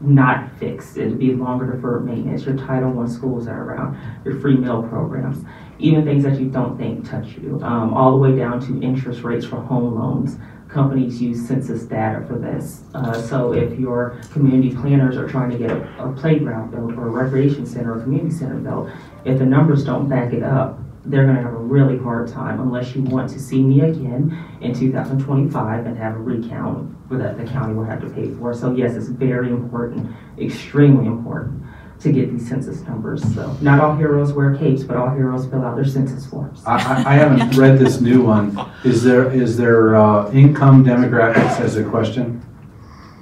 not fixed. It'll be longer deferred maintenance, your Title I schools are around, your free meal programs, even things that you don't think touch you, um, all the way down to interest rates for home loans. Companies use census data for this. Uh, so if your community planners are trying to get a, a playground built or a recreation center or community center built, if the numbers don't back it up, they're gonna have a really hard time unless you want to see me again in 2025 and have a recount that the county will have to pay for. So yes, it's very important, extremely important to get these census numbers. So not all heroes wear capes, but all heroes fill out their census forms. I, I I haven't read this new one. Is there, is there, uh, income demographics as a question?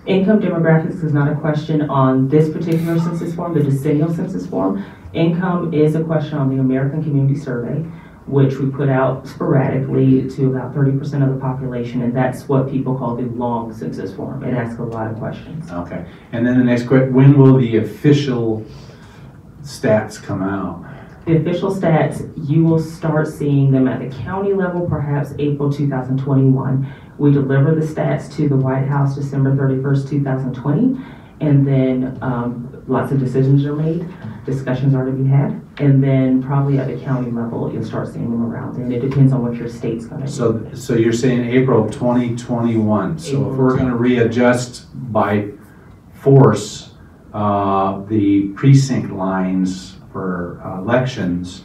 Income demographics is not a question on this particular census form, the decennial census form. Income is a question on the American Community Survey, which we put out sporadically to about thirty percent of the population, and that's what people call the long census form. It asks a lot of questions. Okay. And then the next question when will the official stats come out? The official stats, you will start seeing them at the county level, perhaps April 2021. We deliver the stats to the White House December 31st, 2020, and then um, lots of decisions are made, discussions are to be had, and then probably at the county level, you'll start seeing them around, and it depends on what your state's gonna do. So, so you're saying April 2021. So if we're going to readjust by force, uh, the precinct lines for uh, elections,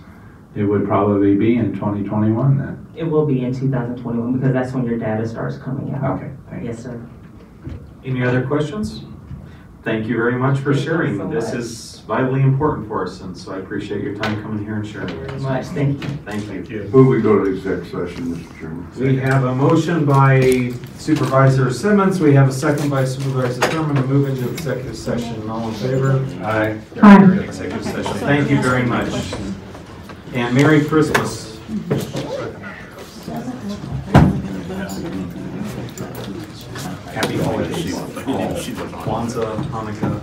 it would probably be in 2021 then. It will be in 2021, because that's when your data starts coming out. Okay, thank you. Yes, sir. Any other questions? Thank you very much for Thank you sharing. so This much. is vitally important for us, and so I appreciate your time coming here and sharing. Very much, thank you. Thank you. Move we go to exec session, Mr. Chairman. We have a motion by Supervisor Simmons, we have a second by Supervisor Thurman to move into executive session. All in favor? Aye. Aye. Executive session. Thank you very much. And Merry Christmas. Happy holidays. Kwanzaa, Hanukkah.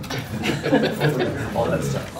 All that stuff.